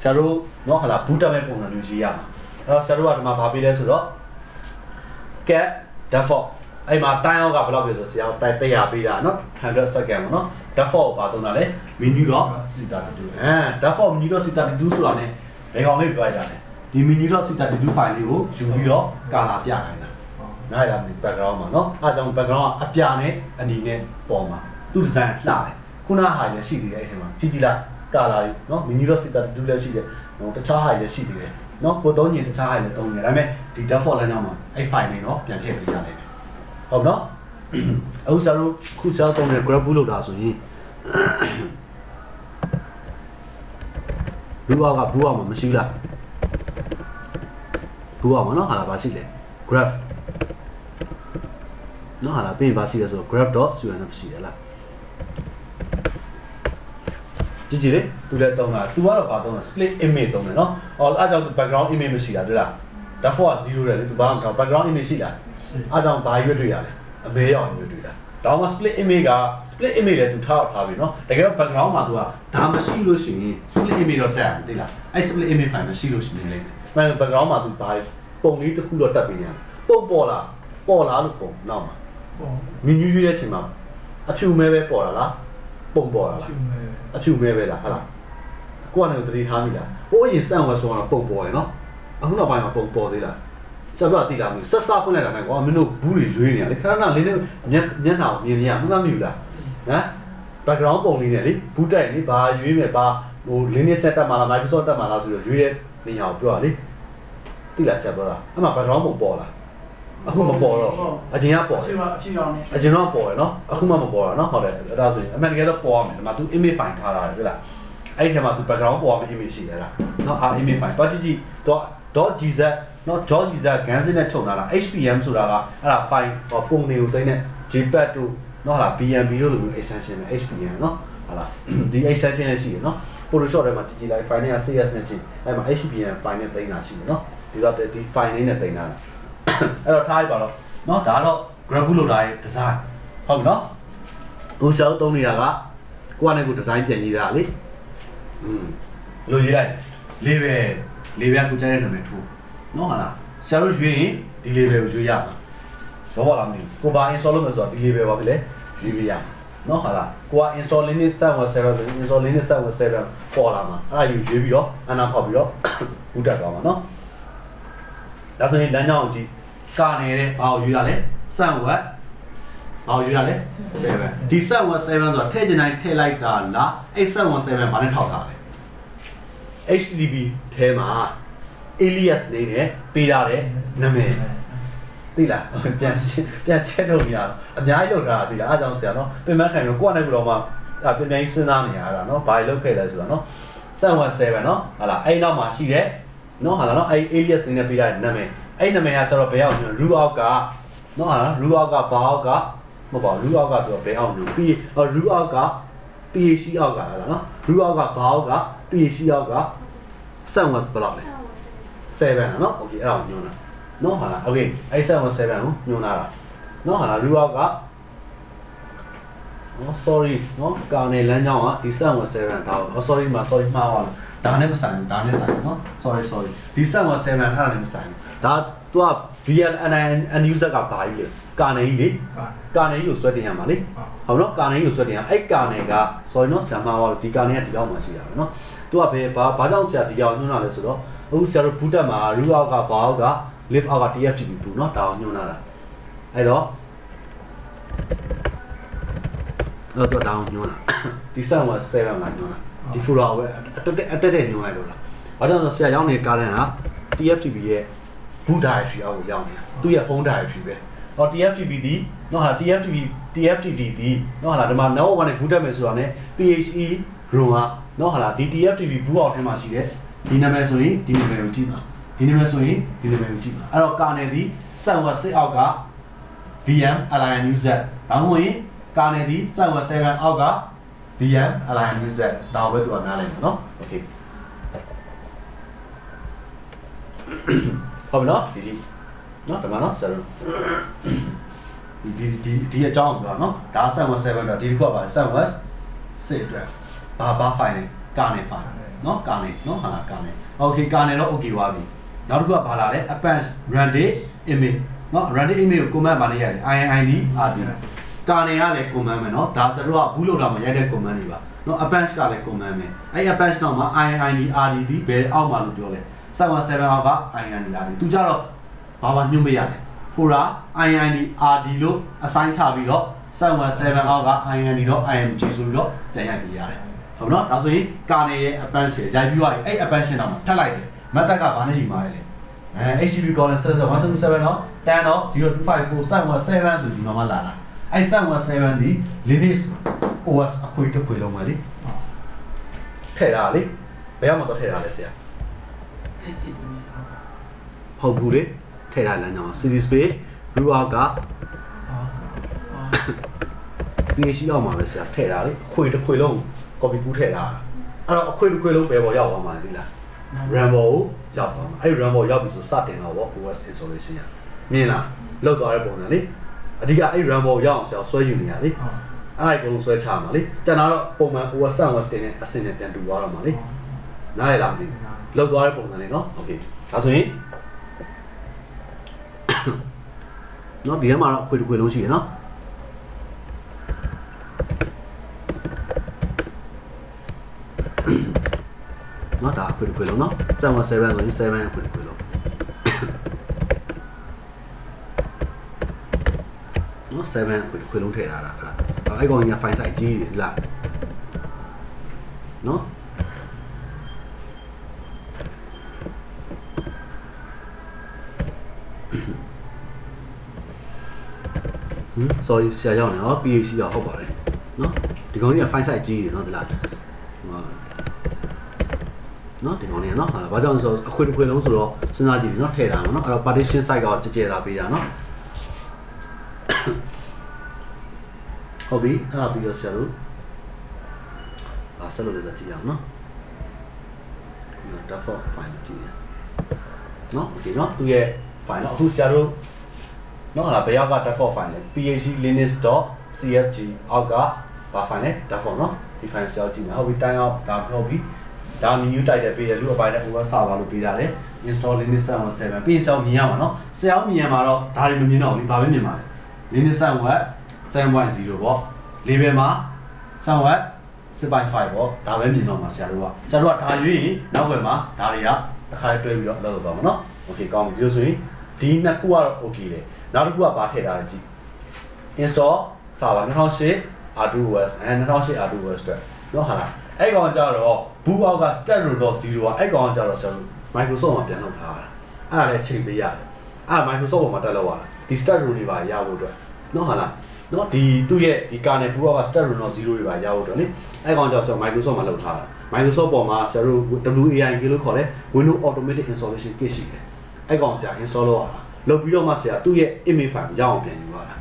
ဆရာတို့နော်ဟာလားဘူးတက်မဲ့ပုံစံမျိုးရေးရမှာအဲ့တော့ဆရာတို့ကဒီမှာဗာပေးလဲဆိုတော့ get default အဲ့မှာတိုင်းအောက်ကဘယ်လောက်ပြဆိုဆရာတိုင်100ပေးတာနော်100 second ပေါ့နော် default ကိုပါသုံးတာလေ menu တော့ c32 အဲ default menu တော့ c32 ဆိုတာ ਨੇ ဘယ်ကောင်လေးပြလိုက်တာလဲဒီ menu တော့ c32 file လေးကိုယူပြီးတော့ကာလာပြခိုင်းတာနားရမယ် background မှာနော်အဲကြောင့် background ကအပြနဲ့အနီနဲ့ပေါ်မှာသူ့ design လှတယ် ခုနဟာလည်းရှိသေးတယ်အဲ့ထဲမှာကြည့်ကြည့်လိုက်ကာလာကြီးနော် menu တော့ c32 လည်းရှိတယ်ဟိုတခြားဟာလည်းရှိသေးတယ်နော်ကိုသုံးရင်တခြားဟာလည်းသုံးနေတယ်ဒါပေမဲ့ဒီ default လမ်းကြောင်းမှာအဲ့ file လေးတော့ပြန်ထည့်ပေးရလိမ့်မယ်ဟုတ်နော်အခုဆရာတို့ခုဆရာသုံးတဲ့ grab boot လောက်တာဆိုရင်ဘူးအောက်ကဘူးအောက်မှာမရှိလားဘူးအောက်မှာနော်ဟာလာပါရှိလေ graph နော်ဟာလာပြင်ပါရှိလဲဆိုတော့ graph.cnf ရှိတယ်လား ကြည့်ကြည့်လေသူလည်းတုံးတာသူကတော့ပါတုံးတာ split image တုံးတယ်နော်အော်အားကြောင့် background image မရှိတာတွေ့လား default က0တယ်လေသူဘာမှမထား background image ရှိလားအားကြောင့်ဘာရွေးတွေ့ရလဲအမဲရောင်ရွေးတွေ့တာဒါမှ split image က split image လည်းသူထားထားပြီနော်တကယ်တော့ background မှာသူကဒါမရှိလို့ရှိရင် split image တော့တက်တယ်သိလားအဲ့ split image file မရှိလို့ရှိရင်လေ။ဘာလို့ background မှာသူဘာပုံလေးတစ်ခုတော့တက်ပေးနေရပုံပေါ်လာပေါ်လာလို့ပုံနောက်မှာပေါ့မြင်းညူးရွေးတဲ့အချိန်မှာအဖြူမဲပဲပေါ်လာလား ပုံပေါ်လာလားဖြူမဲအဖြူမဲပဲလားဟုတ်လားကိုကလည်းတတိထားမိလားဟိုအရင်စံဝက်ဆိုတော့ပုံပေါ်ရယ်နော်အခုနောက်ပိုင်းမှာပုံပေါ်သေးလားဆက်ပြတိလာမျိုးဆက်စဖွင့်လိုက်တာနဲ့ကွာမင်းတို့ဘူးတွေရွေးနေရလေခဏခဏလေးနဲ့မျက်မျက်နှာကိုမြင်နေရမှမမိဘူးလားဟမ် background ပုံလေးနဲ့လေဘူးတက်နေဘာရွေးမယ်ဘာဟို Linux နဲ့တက်မှာလား Microsoft တက်မှာလားဆိုတော့ရွေးတဲ့နေရာကိုပြောတာလေတိလာဆက်ပြောတာအဲ့မှာ background ပုံပေါ်လာ အခုမပေါ်တော့အရင်ကပေါ်တယ်ဖြူအဖြူရောင်နေအရင်တော့ပေါ်ရနော်အခုမှမပေါ်ရနော်ဟုတ်တယ်အဲ့ဒါဆိုရင်အမှန်တကယ်တော့ပေါ်ရမယ်ဒီမှာ तू image file ထားတာလေလားအဲ့ဒီထဲမှာ तू background ပေါ်ရမယ် image ရှိတယ်လားနော်အာ image file တော့ကြည့်ကြည့်တော့ .gz နော် .gz ဂန်းစစ်နဲ့ထုတ်လာတာ HPM ဆိုတာကအဲ့ဒါ file ဟောပုံတွေကိုသိတဲ့ JPEG တို့နော်ဟာလား BMP တို့လိုမျိုး extension နဲ့ HPM နော်ဟာလားဒီ extension လည်းရှိတယ်နော် Photoshop ထဲမှာကြည့်ကြည့်လိုက် file နဲ့ CS နဲ့ကြည့်အဲ့မှာ HPM file နဲ့သိမ်းတာရှိတယ်နော်ဒီတော့ဒီ file လေးနဲ့သိမ်းတာ အဲ့တော့ထားလိုက်ပါတော့နော်ဒါကတော့ graphic လောက်တာရဲ့ design ဟုတ်ပြီနော်ဟို cell သုံးနေတာကကိုကနေကို design ပြန်ရေးတာလေอืมလို့ရေးလိုက် label label ကိုကြားတဲ့နာမည်ထိုးနော်ဟာလားဆရာတို့ရွေးရင်ဒီ label ကိုရွေးရမှာဘောပါလားမသိဘူးကိုပါ install လုပ်မယ်ဆိုတော့ဒီ label ပါပြီလေရွေးပြရမှာနော်ဟာလားကိုက install linux 7.7ဆိုရင် install linux 7.7ပေါ်လာမှာအဲ့ဒါယူရွေးပြီးတော့အနာထောက်ပြီးတော့ဘူးတက်သွားမှာနော်ဒါဆိုရင်လမ်းကြောင်းကိုကြည့် ကာနေတဲ့ဘာကိုရွေးရလဲစံဝက်ဘာကိုရွေးရလဲ7ဒီ7ဝက်7ဆိုတာထည့်ချင်တိုင်းထည့်လိုက်တာလားအဲ့7ဝက်7ဘာနဲ့ထောက်တာလဲ HTTP ထဲမှာ alias နေနဲ့ပေးထားတဲ့နာမည်သိလားပြန်ရှင်းပြန်ချက်တော့မရတော့အများကြီးလောက်ထားတာသိလားအားကြောင့်ဆရာနော်ပြင်မခိုင်တော့ကိုကလည်းကတော့မှအပြင်ပြန်စဉ်းစားနေရတာနော်ဘာလို့လောက်ခဲ့လဲဆိုတော့နော်717နော်ဟာလားအဲ့နောက်မှာရှိတဲ့နော်ဟာလားနော်အဲ့ alias နေနဲ့ပေးထားတဲ့နာမည် အဲ့နာမည်ကဆိုတော့ဘယ်အောင်လဲ root out ကနော်ဟာလား root out ကဘာ out ကမဟုတ်ပါဘူး root out ကသူကဘယ်အောင်လို့ပြီး root out က PHC အောက်ကလားနော် root အောက်ကဘာအောက်က PHC အောက်က7 was ဘယ်လောက်လဲ7လားနော် okay အဲ့ဒါကိုညွှန်းတာနော်ဟာလား okay အဲ့7 was 7ကိုညွှန်းလာတာနော်ဟာလား root အောက်ကနော် sorry နော်ကာနယ်လမ်းကြောင်းကဒီ7 was 7ဒါကို sorry မှာ sorry မှားသွားတာဒါနဲ့မဆိုင်ဘူးဒါနဲ့ဆိုင်တယ်နော် sorry sorry ဒီ7 was 7အဲ့ဒါနဲ့မဆိုင်ဘူး ဒါသူက VLN and user ကဘာကြီးလဲကာနယ်ကြီးလေပါကာနယ်ကြီးကိုဆွဲတင်ရမှာလေဟုတ်ဟုတ်နော်ကာနယ်ကြီးကိုဆွဲတင်ရအဲ့ကာနယ်က sorry နော်ဆရာမပါဒီကာနယ်ကဒီအောက်မှာရှိတာပဲနော်သူကဘယ်ဘာဘာကြောင့်ဆရာဒီအောက်ညွှန်းတာလဲဆိုတော့အခုဆရာတို့ဘူးတက်မှာ root အောက်ကဘာအောက်က lift အောက်က TFTP ဘူးနော်ဒါကိုညွှန်းလာတာအဲ့တော့အဲ့တော့ဒါကိုညွှန်းလာဒီ7က7ကညွှန်းလာဒီ folder ကိုပဲအတက်အတက်တဲ့ညွှန်းလိုက်လို့လားဘာကြောင့်လဲဆိုဆရာရောက်နေတဲ့ကာနယ်က TFTP ရဲ့ boot directory အောက်ကိုရောက်နေတာသူ့ရဲ့ home directory ပဲဟော TFTP ဒီနော်ဟာ TFTP TFTP ဒီနော်ဟာလာဒီမှာ network ကနေ boot တက်မယ်ဆိုတာ ਨੇ PHE room ကနော်ဟာလာဒီ TFTP boot အောက်ထဲမှာရှိတဲ့ဒီနာမည်ဆိုရင်ဒီနာမည်ကိုကြည့်ပါဒီနာမည်ဆိုရင်ဒီနာမည်ကိုကြည့်ပါအဲ့တော့ကာနယ်ဒီ7 6အောက်က VM Alliance user ဒါမှမဟုတ်ရင်ကာနယ်ဒီ7 7အောက်က VM Alliance user ဒါကိုပဲသူကနားလည်မှာနော် okay ဟုတ်ပြီနော်ဒီဒီနော်ဒီမှာနော်ဆရာတို့ဒီဒီဒီဒီအကြောင်းပြောနော်ဒါ7 7တော့ဒီတစ်ခုကပါ7 6အတွက်ဘာဘာ file လဲကာနေ file နော်ကာနေနော်ဟာလားကာနေ okay ကာနေတော့ okay သွားပြီနောက်တစ်ခုကဘာလာလဲ append random image နော် random image ကို command ပါနေရတယ် INID RD ကာနေကလည်း command ပဲเนาะဒါဆိုတော့ဘူးလို့တော့မရိုက်တဲ့ command တွေပါเนาะ append ကလည်း command ပဲအဲ့ append တော့မှာ INID RD ဒီဘယ်အောက်မှာလို့ပြောလဲ 77အောက်က INID RD သူကြတော့ဘာမှညွှန်မရတယ် fora INID RD လို့ assign ချပြီးတော့77အောက်က INID တော့ IMG ဆိုပြီးတော့ပြန်ရိုက်ပြရတယ်ဟုတ်နော်ဒါဆိုရင်ကာနေရဲ့ append ရှယ်ရိုက်ပြီးသွားပြီအဲ့ append ရှယ်တော့မှာထပ်လိုက်တယ် method ကဘာနဲ့ယူမှာလဲအဲ HTTP colon server 177တော့10တော့0254 717ဆိုဒီမှာမှလာတာအဲ717ဒီ Linux OS အခွေတစ်ခွေလုံးပဲလေထည့်တာလေဘယ်မှာတော့ထည့်တာလဲဆရာ အဲ့ဒီဟုတ်ဟုတ်ဘူးလေထည့်တာလမ်းကြောင်း series page root ကဟာ PHP အောက်မှာပဲဆရာထည့်တာလေအခွေတစ်ခွေလုံး copy ကူးထည့်တာအဲ့တော့အခွေတစ်ခွေလုံးဘယ်ပေါ်ရောက်သွားမှာလဲဒီလား Rambo ကိုရောက်သွားမှာအဲ့ဒီ Rambo ရောက်ပြီဆိုစတင်တော့ဗော OS installation ရမြင်လားလောက်သွားတဲ့ပုံစံလေအဓိကအဲ့ဒီ Rambo ရောက်အောင်ဆရာဆွဲယူနေရလေဟုတ်အဲ့ဒီကုန်းဆွဲချမှာလေကျွန်တော်တော့ပုံမှန် OS 7 OS တင်တဲ့အဆင့်နဲ့ပြန်တူသွားတော့မှာလေနားရလားမသိဘူး လောက်သွားတဲ့ပုံစံလေးနော်โอเคဒါဆိုရင်နော်ဒီထဲမှာတော့အခွေတစ်ခွေလုံးရှိရနော်နော်ဒါအခွေတစ်ခွေလုံးနော်7 7ဆိုရင်7အခွေတစ်ခွေလုံးနော်7အခွေတစ်ခွေလုံးထည့်ထားတာအဲ့ဒါအဲ့ကောင်ကြီးက file size ကြီးတယ်လားနော် ဟမ် sorry ဆရာရောက်နေနော် PHC ကဟုတ်ပါတယ်နော်ဒီကောင်ကြီးက file size ကြီးတယ်နော်ဒီလားဟိုနော်ဒီကောင်လေးကနော်ဟာဘာကြောင့်လဲဆိုတော့အခွေတစ်ခွေလုံးဆိုတော့စဉ်းစားကြည့်နော်ထည့်တာမှာနော်အဲ့တော့ partition size ကကြဲကြဲလာပေးတာနော်ဟုတ်ပြီအဲ့ဒါပြီးတော့ဆရာတို့အာဆက်လို့လည်းကြည့်အောင်နော်ဒီ default file ကြည့်ရနော် okay နော်သူရဲ့ file နော်အခုဆရာတို့ နော်ဟာဘယ်ရောက်က default file လဲ phlinux.cfg အောက်ကဘာ file လဲ default နော်ဒီ file ဆရာကြည့်မယ်ဟုတ်ပြီတိုင်းအောင်ဒါဟုတ်ပြီဒါ menu တိုက်တယ်ပေးတယ်လူအပိုင်းနဲ့ over server လို့ပေးတာလေ install linux 7.7ပြီးရင်ဆရာမြင်ရမှာနော်ဆရာမြင်ရမှာတော့ဒါတွေမမြင်တော့ဘူးဘာပဲမြင်ပါလဲ linux 7.7.0ပေါ့ label မှာ7.7.5ပေါ့ဒါပဲမြင်တော့မှာဆရာတို့ကဆရာတို့ကဒါရွေးရင်နောက်ွယ်မှာဒါတွေကတစ်ခါတွဲပြီးတော့လောက်တော့မှာနော် okay ကောင်းပြီဒီလိုဆိုရင်ဒီနှစ်ခုကတော့ okay တယ် နောက်တစ်ခုကဘာထည့်ထားလဲကြည့် install server 2008 R2OS အဲ2008 R2OS အတွက်နော်ဟာလားအဲ့ကောင်ကြတော့ boot out က start root တော့0อ่ะအဲ့ကောင်ကြတော့ဆရာတို့ Microsoft မှာပြန်လုပ်ထားတာအဲ့ဒါလည်းချိန်ပေးရတယ်အဲ့ Microsoft ပေါ်မှာတက်လောက်ရတာဒီ start root တွေပါရဖို့အတွက်နော်ဟာလားနော်ဒီသူ့ရဲ့ဒီ kernel boot out က start root တော့0တွေပါရဖို့အတွက်လေအဲ့ကောင်ကြတော့ဆရာ Microsoft မှာလုပ်ထားတာ Microsoft ပေါ်မှာဆရာတို့ WAIK လို့ခေါ်တဲ့ Windows Automatic Installation Kit ရှိတယ်အဲ့ကောင်ဆရာ install လုပ်ရတာ လောက်ပြီးတော့မှဆရာသူ့ရဲ့ image file ကိုရအောင်ပြန်ယူလာတာ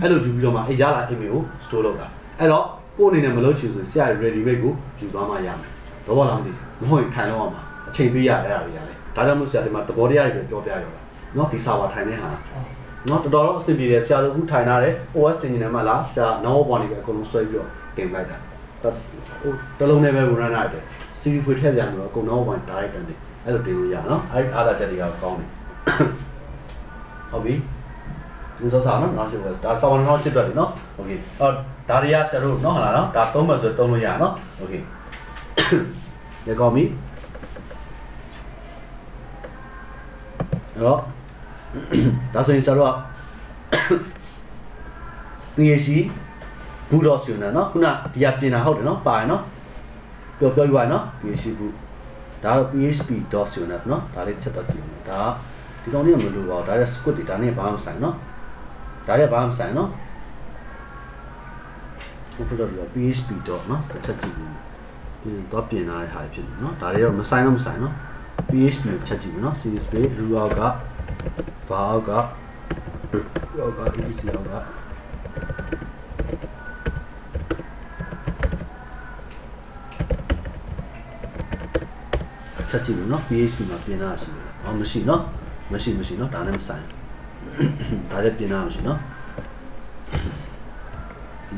အဲ့လိုယူပြီးတော့မှအဲရလာ image ကို store လုပ်တာအဲ့တော့ကိုယ်အနေနဲ့မလုပ်ချင်ဆိုဆရာ ready made ကိုယူသွားမှရမယ်တော့ဘာလားမသိဘူးမဟုတ်ရင်ထိုင်လောက်အောင်ပါအချိန်ပေးရအဲ့ဒါတွေရတယ်ဒါကြောင့်မို့ဆရာဒီမှာသဘောတရားတွေပြောပြရောတာနော်ဒီ server ထိုင်နေဟာနော်တော်တော်တော့အဆင်ပြေတယ်ဆရာတို့အခုထိုင်ထားတယ် OS တင်နေတယ်မလားဆရာ now on တွေပဲအကုန်လုံးဆွဲပြီးတော့တင်လိုက်တာဟိုတလုံးနဲ့ပဲ run ရတယ် CV ဖွေထည့်ပြန်လို့အကုန် now on direct တင်တယ်အဲ့လိုတင်လို့ရနော်အဲ့အားသာချက်တွေကကောင်းတယ် ဟုတ်ပြီဒီစောစားနော်နောက်ရှိဘူးဒါစာဝန်နောက်ရှိတွေ့တယ်နော်โอเคအော်ဒါတွေကဆရာတို့နော်ဟုတ်လားနော်ဒါသုံးမှဆိုသုံးလို့ရနော်โอเคရကောင်းပြီအဲ့တော့ဒါဆိုရင်ဆရာတို့က PhD ဘူးတော့ရှင်တယ်နော်ခုနဒီကပြင်တာဟုတ်တယ်နော်ပါရနော်ပြောပြောယူရနော် PhD ဘူးဒါတော့ PHP တော့ရှင်တယ်နော်ဒါလေးချက်တော့ကြည့်မယ် ဒါဒီကောင်လေးကမလိုပါဘူးဒါရဲ့ squid တွေဒါနဲ့ဘာမှမဆိုင်နော်ဒါရဲ့ဘာမှမဆိုင်နော်ခုဖတော့ဒီက PHP တော့နော်တစ်ချက်ကြည့်မယ်ဒီတော့ပြင်လာတဲ့ဟာဖြစ်နေနော်ဒါတွေတော့မဆိုင်တော့မဆိုင်နော် PHP ကိုချက်ကြည့်မယ်နော် series page root က var က root က etc ကချက်ကြည့်မယ်နော် PHP မှာပြင်တာရှိတယ်။အော်မရှိနော်။ မရှိမရှိနော်ဒါနဲ့မဆိုင်။ဒါလည်းပြင်တာမရှိနော်။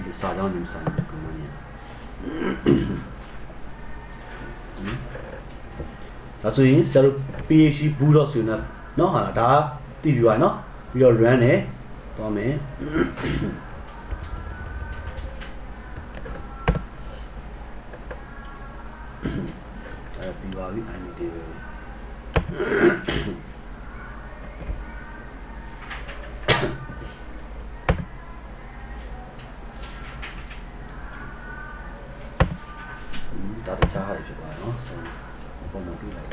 ဒီစာကြောင်းနေမဆိုင်ဘူးကွန်မန်ကြီး။ဒါဆိုရင်ဆရာတို့ PHP ဘူးတော့ဆိုရင်နော်ဟာဒါကတည်ပြီးသွားနော်။ပြီးတော့ run နဲ့တော့မယ်။ အဲပြီးပါပြီ ID တွေပဲဒါတခြားဟာတွေဖြစ်သွားတယ် နော်ဆိုတော့ပုံမှန်ပြလိုက်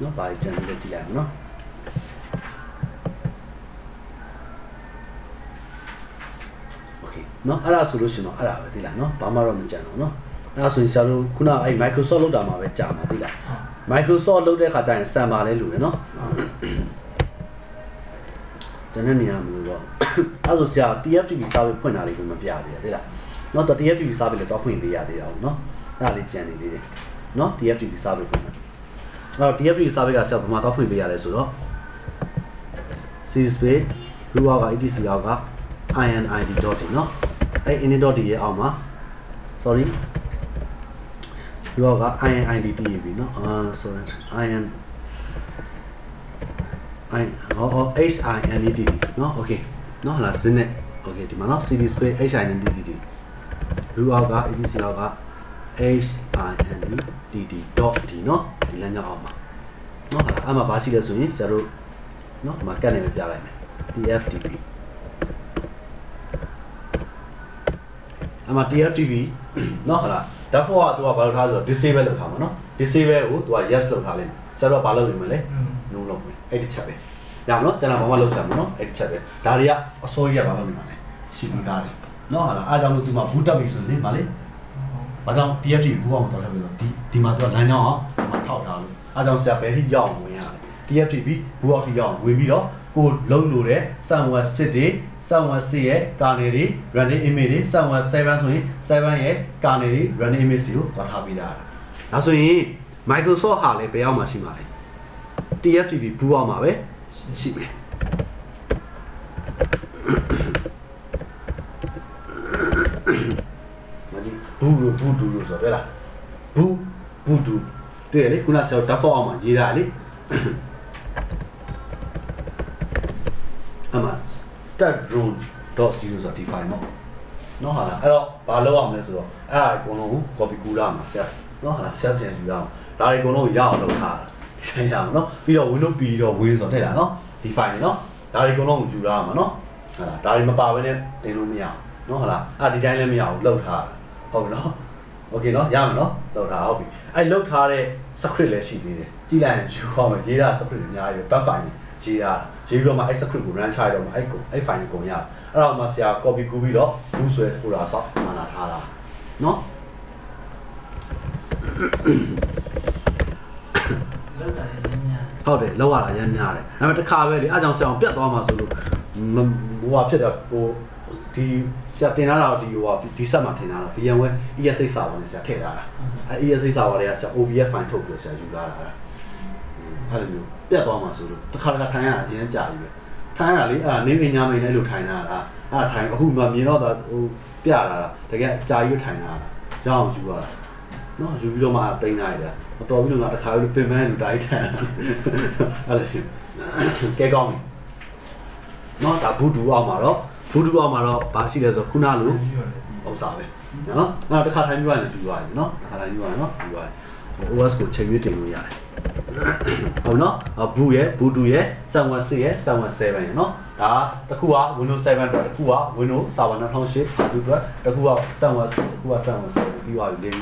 နော်ဘာကြံနေလဲကြည့်လိုက်အောင်နော် โอเคเนาะအဲ့ဒါဆိုလို့ရှိရင်တော့အဲ့ဒါပဲသိလားเนาะဘာမှတော့မကြံတော့เนาะအဲ့ဒါဆိုရင်ဆရာတို့ခုနအဲ့ Microsoft လောက်တာမှာပဲကြာမှာသိလား Microsoft လောက်တဲ့ခါကျရင် server လေးလိုတယ်เนาะတနေ့နေရာမလို့တော့ း အဲ့ဆိုဆရာ TFTP service ဖွင့်တာလေးကိုမပြသေးဘူးသိလားเนาะတော့ TFTP service လည်းတော့ဖွင့်ပေးရသေးတာဟုတ်เนาะအဲ့ဒါလေးကြံနေသေးတယ်เนาะ TFTP service ဖွင့်တာအဲ့တော့ TFTP service ကဆရာဘာမှတော့ဖွင့်ပေးရလဲဆိုတော့ series page root က etc က inid.d เนาะအဲ့ inid.d ရဲ့အောက်မှာ sorry ရောက inid တည်ပြီเนาะအာ sorry in i ဟောဟော hinid เนาะ okay เนาะလာစင်းနဲ့ okay ဒီမှာเนาะ cd space hinid လူအောက်က etc အောက်က hindd.d เนาะဒီလမ်းကြောင်းအောက်မှာเนาะအဲ့မှာဘာရှိလဲဆိုရင်ဆရာတို့เนาะဒီမှာကတ်နေပြပြလိုက်မယ် tftp အမှ TFTV เนาะဟုတ်လား therefore ကသူကဘာလုပ်ထားဆိုတော့ disable လုပ်ထားမှာเนาะ disable ကိုသူက yes လုပ်ထားလိမ့်မယ်ဆရာတို့ကဘာလုပ်နေမလဲ no လုပ်မယ်အဲ့ဒီချက်ပဲ ဒါမလို့တဏ္ဍာဘာမှလောက်ဆံမနော်အဲ့တစ်ချက်ပဲဒါတွေကအစိုးရကဘာလို့နေမှာလဲရှိပြီးသားတယ်နော်ဟာလားအားကြောင့်လို့သူမှဘူးတက်ပြီဆိုရင်လေမလေးဘာကြောင့် TFT ဘူးအောင်တော်လဲပြီးတော့ဒီဒီမှာသူကလမ်းကြောင်းအောင်ဒီမှာထောက်ထားလို့အားကြောင့်ဆရာဘယ်ထိရောက်ဝင်ရလဲ TFT ပြီးဘူးအောင်ထိရောက်ဝင်ပြီးတော့ကိုလုံးလို့တဲ့ Sunward စစ်တွေ Sunward စစ်ရဲ့ကာနယ်တွေ running image တွေ Sunward 7ဆိုရင်7ရဲ့ကာနယ်တွေ running image တွေကိုသွားထားပေးတာဒါဆိုရင် Microsoft ဟာလည်းဘယ်အောင်မှရှိမှာလဲ TFTP ဘူးအောင်မှာပဲ ရှိမယ်မကြီးဘူးလို့ဘူးတူလို့ဆိုတော့တွေ့လားဘူးဘူးတူတွေ့ရလေခုနဆရာ default အောက်မှာရေးတာလေအမှ start room.0 ဆိုတာဒီ file နော်နော်ဟာလားအဲ့တော့ဘာလုပ်အောင်လဲဆိုတော့အဲ့ဒါအကုန်လုံးကို copy ကူလာမှာဆရာနော်ဟာလားဆရာဆရာယူရအောင်ဒါတွေအကုန်လုံးကိုရအောင်လုပ်ထားတာ ဒီတိုင်းရအောင်နော်ပြီးတော့ windows ပြီးတော့ win ဆိုတော့ထည့်တာနော်ဒီ file နော်ဒါတွေအကုန်လုံးကိုယူရအောင်နော်ဟာလားဒါတွေမပါဘဲနဲ့တင်လို့မရအောင်နော်ဟာလားအဲ့ဒီတိုင်းလည်းမရအောင်လုပ်ထားတာဟုတ်နော်โอเคနော်ရမယ်နော်လုပ်ထားဟုတ်ပြီအဲ့လုပ်ထားတဲ့ script လည်းရှိသေးတယ်ကြည့်လိုက်ရင်ယူအောင်ရေးတာ script တွေအများကြီးပဲ back file ရေးရရေးပြီးတော့မှအဲ့ script ကို run ချရတော့မှအဲ့ကိုအဲ့ file ကိုကုန်ရအဲ့တော့မှဆရာ copy ကူးပြီးတော့ဘူးဆွဲ folder ဆောက်မှလာထားတာနော် လောက်တာလည်းညံ့ဟုတ်တယ်လောက်ရတာရမ်းများတယ်ဒါပေမဲ့တစ်ခါပဲလေအားကြောင့်ဆရာအောင်ပြတ်သွားမှာဆိုလို့မဟိုဟာဖြစ်တာဟိုဒီဆရာတင်လာတာဒီဟိုဟာဒီဆက်မှာတင်လာတာ VMware ESX server နဲ့ဆရာထည့်ထားတာအဲ ESX server တွေကဆရာ OVF file ထုတ်ပြီးတော့ဆရာယူလာတာအဲ့လိုမျိုးပြတ်သွားမှာဆိုလို့တစ်ခါတစ်ခါထိုင်ရတာအရင်ကြာပြီပဲထိုင်ရတာလေအဲ့နေပညာမိန်နဲ့လို့ထိုင်တာလားအဲ့ထိုင်အခုမှမြင်တော့တာဟိုပြလာတာတကယ်အကြာကြီးထိုင်တာလားကြောင်းယူရတာနော်ယူပြီးတော့မှတိန်းလိုက်တာ တော်ပြီးတော့ငါတစ်ခါလို့ပင်ပန်းလူတိုင်းထိုင်အဲ့လိုရှိကဲကောင်းပြီနော်ဒါဘူးဒူအောင်မှာတော့ဘူးဒူအောင်မှာတော့ဘာရှိလဲဆိုခုနလိုဥစ္စာပဲနော်နောက်တစ်ခါထိုင်ပြီးရင်ပြီးသွားပြီနော်တစ်ခါထိုင်ပြီးရင်နော်ပြီးသွားပြီ OS ကိုချိန်ရွေးတင်လို့ရတယ်ဟုတ်နော်ဘူးရဲ့ဘူးတူရဲ့716ရဲ့717ရဲ့နော်ဒါတစ်ခုက Windows 7အတွက်တစ်ခုက Windows Server 2008ဘာတူအတွက်တစ်ခုက716တစ်ခုက717ပြီးသွားပြီလေ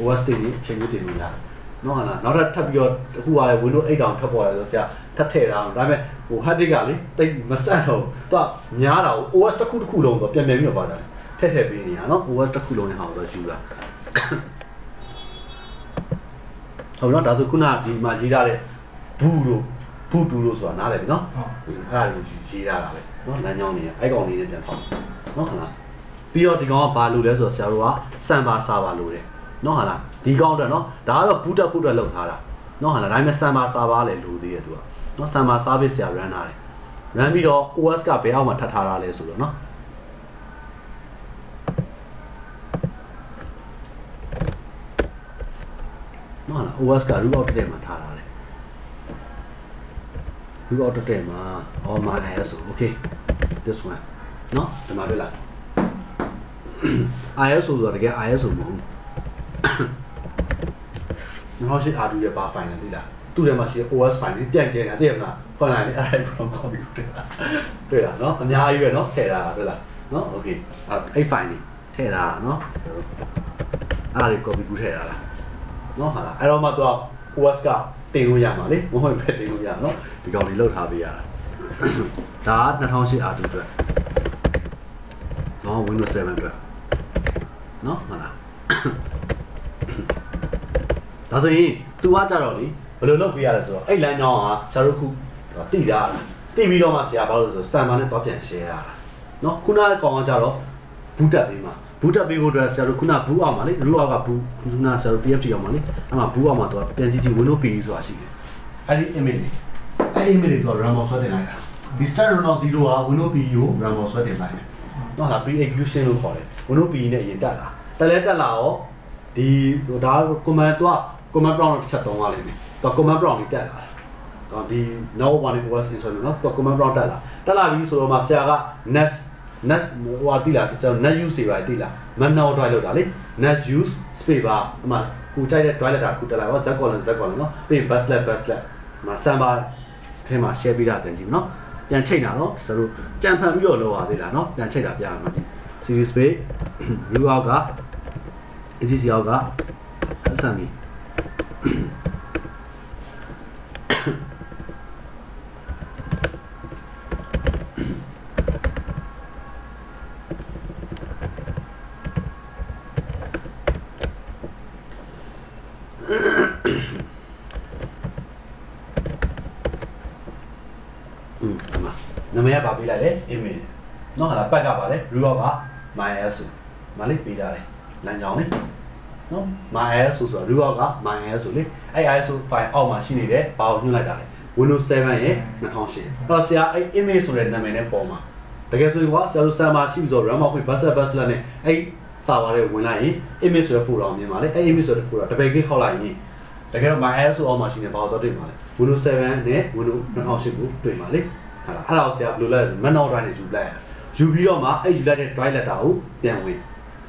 OS တင်ကြီးချိန်ရွေးတင်လို့ရတယ် နော်ဟာလားနောက်ထပ်ထပ်ပြီးတော့တစ်ခုကလည်း Windows 8တောင်ထပ်ပေါ်လာဆိုဆရာထပ်ထည့်တာဒါပေမဲ့ဟို hard disk ကလေတိတ်မဆက်တော့သူကများတာကို OS တစ်ခုတစ်ခုလုံးဆိုပြန်ပြန်ပြီးတော့ပါတယ်ထည့်ထည့်ပေးနေတာနော် OS တစ်ခုလုံးနဲ့ဟာတော့ယူတာဟုတ်နော်ဒါဆိုခုနဒီမှာရေးထားတဲ့ဘူးလို့ဘူးတူလို့ဆိုတာနားလည်ပြီနော်ဟုတ်အဲ့ဒါကိုရေးထားတာပဲနော်လမ်းကြောင်းနေအဲ့ကောင်လေးနဲ့ပြန်ထောက်နော်ဟုတ်လားပြီးတော့ဒီကောင်ကဘာလို့လဲဆိုတော့ဆရာတို့ကစံပါစာပါလို့တယ်နော်ဟုတ်လား ဒီကောင်တော့နော်ဒါကတော့ဘူးတက်ဖို့အတွက်လုပ်ထားတာနော်ဟုတ်လားဒါပေမဲ့စံပါစာပါလည်းလိုသေးတယ်သူကနော်စံပါ service ဆရာ run ထားတယ် run ပြီးတော့ OS ကဘယ်အောက်မှာထပ်ထားတာလဲဆိုတော့နော်နော်ဟုတ်လား OS က root out တဲ့မှာထားတာလေ root out တဲ့မှာ all my ISO okay this one နော်ဒီမှာတွေ့လား ISO ဆိုတာတကယ် ISO မဟုတ်ဘူး နောက်ရှိ R2 ရဲ့ဘာ file လဲသိလားသူ့ထဲမှာရှိတဲ့ OS file တွေပြန်ကျဲနေတာသိရမလားဟုတ်လားလေအဲ့ဒါကို copy တွေ့တာတွေ့လားနော်အများကြီးပဲနော်ထည့်ထားတာတွေ့လားနော် okay အဲ့ file တွေထည့်ထားတာနော်ဆိုတော့အဲ့ဒါတွေ copy ကူးထည့်ထားတာနော်ဟာလားအဲ့တော့မှသူက OS ကတင်လို့ရမှာလေမဟုတ်ပဲတင်လို့ရနော်ဒီကောင်လေးလောက်ထားပေးရတာဒါက2008 R2 အတွက်နော် Windows 7အတွက်နော်ဟုတ်လား ဒါဆိုရင် तू ကကြတော့လေဘယ်လိုလုပ်ပေးရလဲဆိုတော့အဲ့လမ်းကြောင်းကဆရာတို့ခုတိတာတိပြီးတော့မှဆရာဘာလို့လဲဆိုတော့စံပါနဲ့တော့ပြန် share ရတာနော်ခုနကကောင်ကကြတော့ဘူးတက်ပေးမှာဘူးတက်ပေးဖို့အတွက်ဆရာတို့ခုနဘူးအောင်ပါလေ root အောက်ကဘူးခုနဆရာတို့ TFT အောင်ပါလေအဲ့မှာဘူးအောင်မှာသူကပြန်ကြည့်ကြည့် window PE ဆိုတာရှိတယ်အဲ့ဒီ image လေးအဲ့ဒီ image လေးသူက RAM ပေါ်ဆွဲတင်လိုက်တာဒီ start Ronald 0က window PE ကို RAM ပေါ်ဆွဲတင်လိုက်တယ်နော်လား pre-execution လို့ခေါ်တယ် window PE နဲ့အရင်တက်လာတက်လဲတက်လာရောဒီဟိုဒါ command သူက command prompt တစ်ချက်သုံးရလိမ့်မယ်သူက command prompt ကြီးတက်လာတယ်တော့ဒီ now one was install နော်သူက command prompt တက်လာတက်လာပြီဆိုတော့မှဆရာက next next ဟိုဟာတိလာကျွန်တော် net use တွေပါတိလာ manual drive လောက်တာလေ net use space ပါအမှကိုကြိုက်တဲ့ drive လက်တာကိုတက်လာပါ z column z column နော်ပြီး buslet buslet မှာ samba ထဲမှာ share ပေးတာတင်ကြည့်နော်ပြန်ချိန်တာနော်ကျွန်တော်တို့ကြံဖန်ပြီးတော့လောက်ပါသေးလားနော်ပြန်ချိန်တာပြရမှာဒီ series space view out က etc အောက်က SME อืมအမ နမရပါပေးလိုက်တယ် email နော်ဟာလာပတ်ကပါလေ blue က my s မလေးပေးတာလေလမ်းကြောင်းလေး နော် myS ဆိုတော့ root က myS ဆိုလေအဲ့ ISO file အောက်မှာရှိနေတယ်ဘာကိုညွှန်လိုက်တာလဲ Windows 7ရဲ့2008အဲ့တော့ဆရာအဲ့ image ဆိုတဲ့နာမည်နဲ့ပေါ်မှာတကယ်ဆိုရင်ကဆရာတို့ server ရှိပြီးတော့ RAM ဖွင့် bus bus လက်နဲ့အဲ့ server တွေဝင်လိုက်ရင် image ဆိုတဲ့ folder ကိုမြင်ပါလေအဲ့ image ဆိုတဲ့ folder တပည့်ကိခောက်လိုက်ရင်တကယ်တော့ myS အောက်မှာရှိနေဘာလို့တော့တွေ့မှာလဲ Windows 7နဲ့ Windows 2008ကိုတွေ့မှာလေဟာလားအဲ့ဒါကိုဆရာဘယ်လိုလဲဆို manual drive နဲ့ယူလိုက်ရတာယူပြီးတော့မှအဲ့ယူလိုက်တဲ့ drive letter ကိုပြန်ဝင်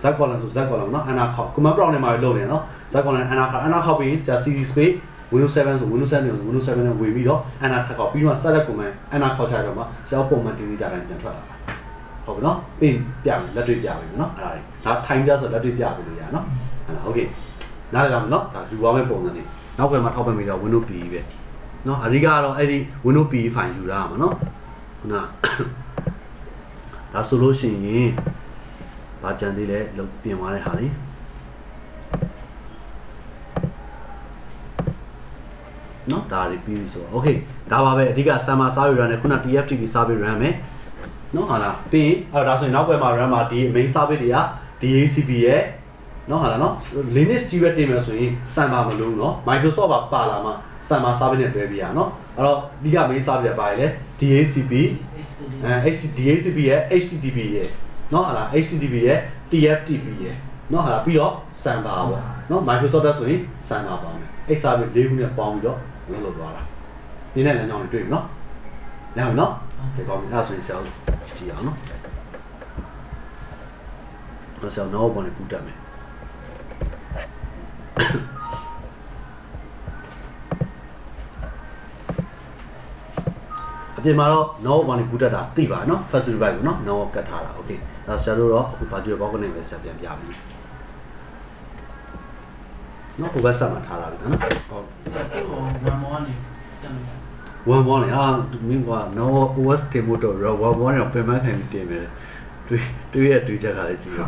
ဇက်ကောလန်ဆိုဇက်ကောလန်နော်အနာခေါက် command prompt နဲ့မှာလုပ်နေနော်ဇက်ကောလန်အနာခေါက်အနာခေါက်ပြီးဆရာ cd space Windows 7ဆို Windows 7နဲ့ Windows 7နဲ့ဝင်ပြီးတော့အနာထက်ခေါက်ပြီးတော့ select command အနာခေါက်ချတော့မှဆရာပုံမှန်တင်ပြကြတိုင်းပြန်ထွက်လာတာဟုတ်ပြီနော်ပြီးပြမယ်လက်တွေ့ပြမယ်နော်အဲ့ဒါလေးဒါ time ကြဆိုလက်တွေ့ပြပြီလို့ရနော်ဟုတ်လား okay နားလည်လားမနော်ဒါယူသွားမယ့်ပုံစံလေးနောက်ွယ်မှာထောက်ပံ့ပေးတော့ Windows PE ပဲနော်အဓိကတော့အဲ့ဒီ Windows PE file ယူရမှာနော်ခုနဒါဆိုလို့ရှိရင် ဘာကြံသေးလဲလုံးပြင်သွားတဲ့ဟာလေးနော်ဒါတွေပြီးပြီဆိုတော့ okay ဒါပါပဲအဓိက summer survey run နဲ့ခုန TFTP survey run မယ်နော်ဟာလားပြီးရင်အဲ့ဒါဆိုရင်နောက်ပွဲမှာ run မှာဒီ main survey တွေက DHCP ရဲ့နော်ဟာလားနော် Linux ကြီးပဲတင်မယ်ဆိုရင် summer မလို့နော် Microsoft ပါပါလာမှာ summer survey နဲ့တွဲပြရနော်အဲ့တော့အဓိက main survey ကပါလေ DHCP အဲ HTTP DHCP ရဲ့ HTTP ရဲ့ နော်ဟာလား HTTP ရဲ့ TFTP ရဲ့နော်ဟာလားပြီးတော့ server ပေါ့နော် Microsoft ဆိုရင် server ပါမယ်အဲ့ server လေးခုနဲ့ပေါင်းပြီးတော့လုပ်လုပ်သွားတာဒီနေ့လည်းညောင်းနေတွေ့ပြီနော်ညောင်းပြီနော်ဒီကောင်းပြီအဲ့ဒါဆိုရင်ဆရာတို့ကြည့်အောင်နော်အဲ့ဆရာတော့ဘာနဲ့ပူတက်မယ်အပြင်မှာတော့ no ဘာနဲ့ပူတက်တာသိပါနော် first right ကိုနော် no ကတ်ထားတာ okay အဲ့ဆရာတို့တော့အခု virtual box နဲ့ပဲဆက်ပြန်ပြပြီနော်ကိုပဲဆက်မှာထားတာပြီနော်ဟုတ်ဆက်တော့ဝန်မောနေတယ်လို့ one one လေအာမင်းက no OS တင်ဖို့တော့ one one တော့ပြန်မှန်းခံပြီးတင်မယ်တွေ့တွေ့ရတွေ့ချက်ကလည်းကြည့်ရ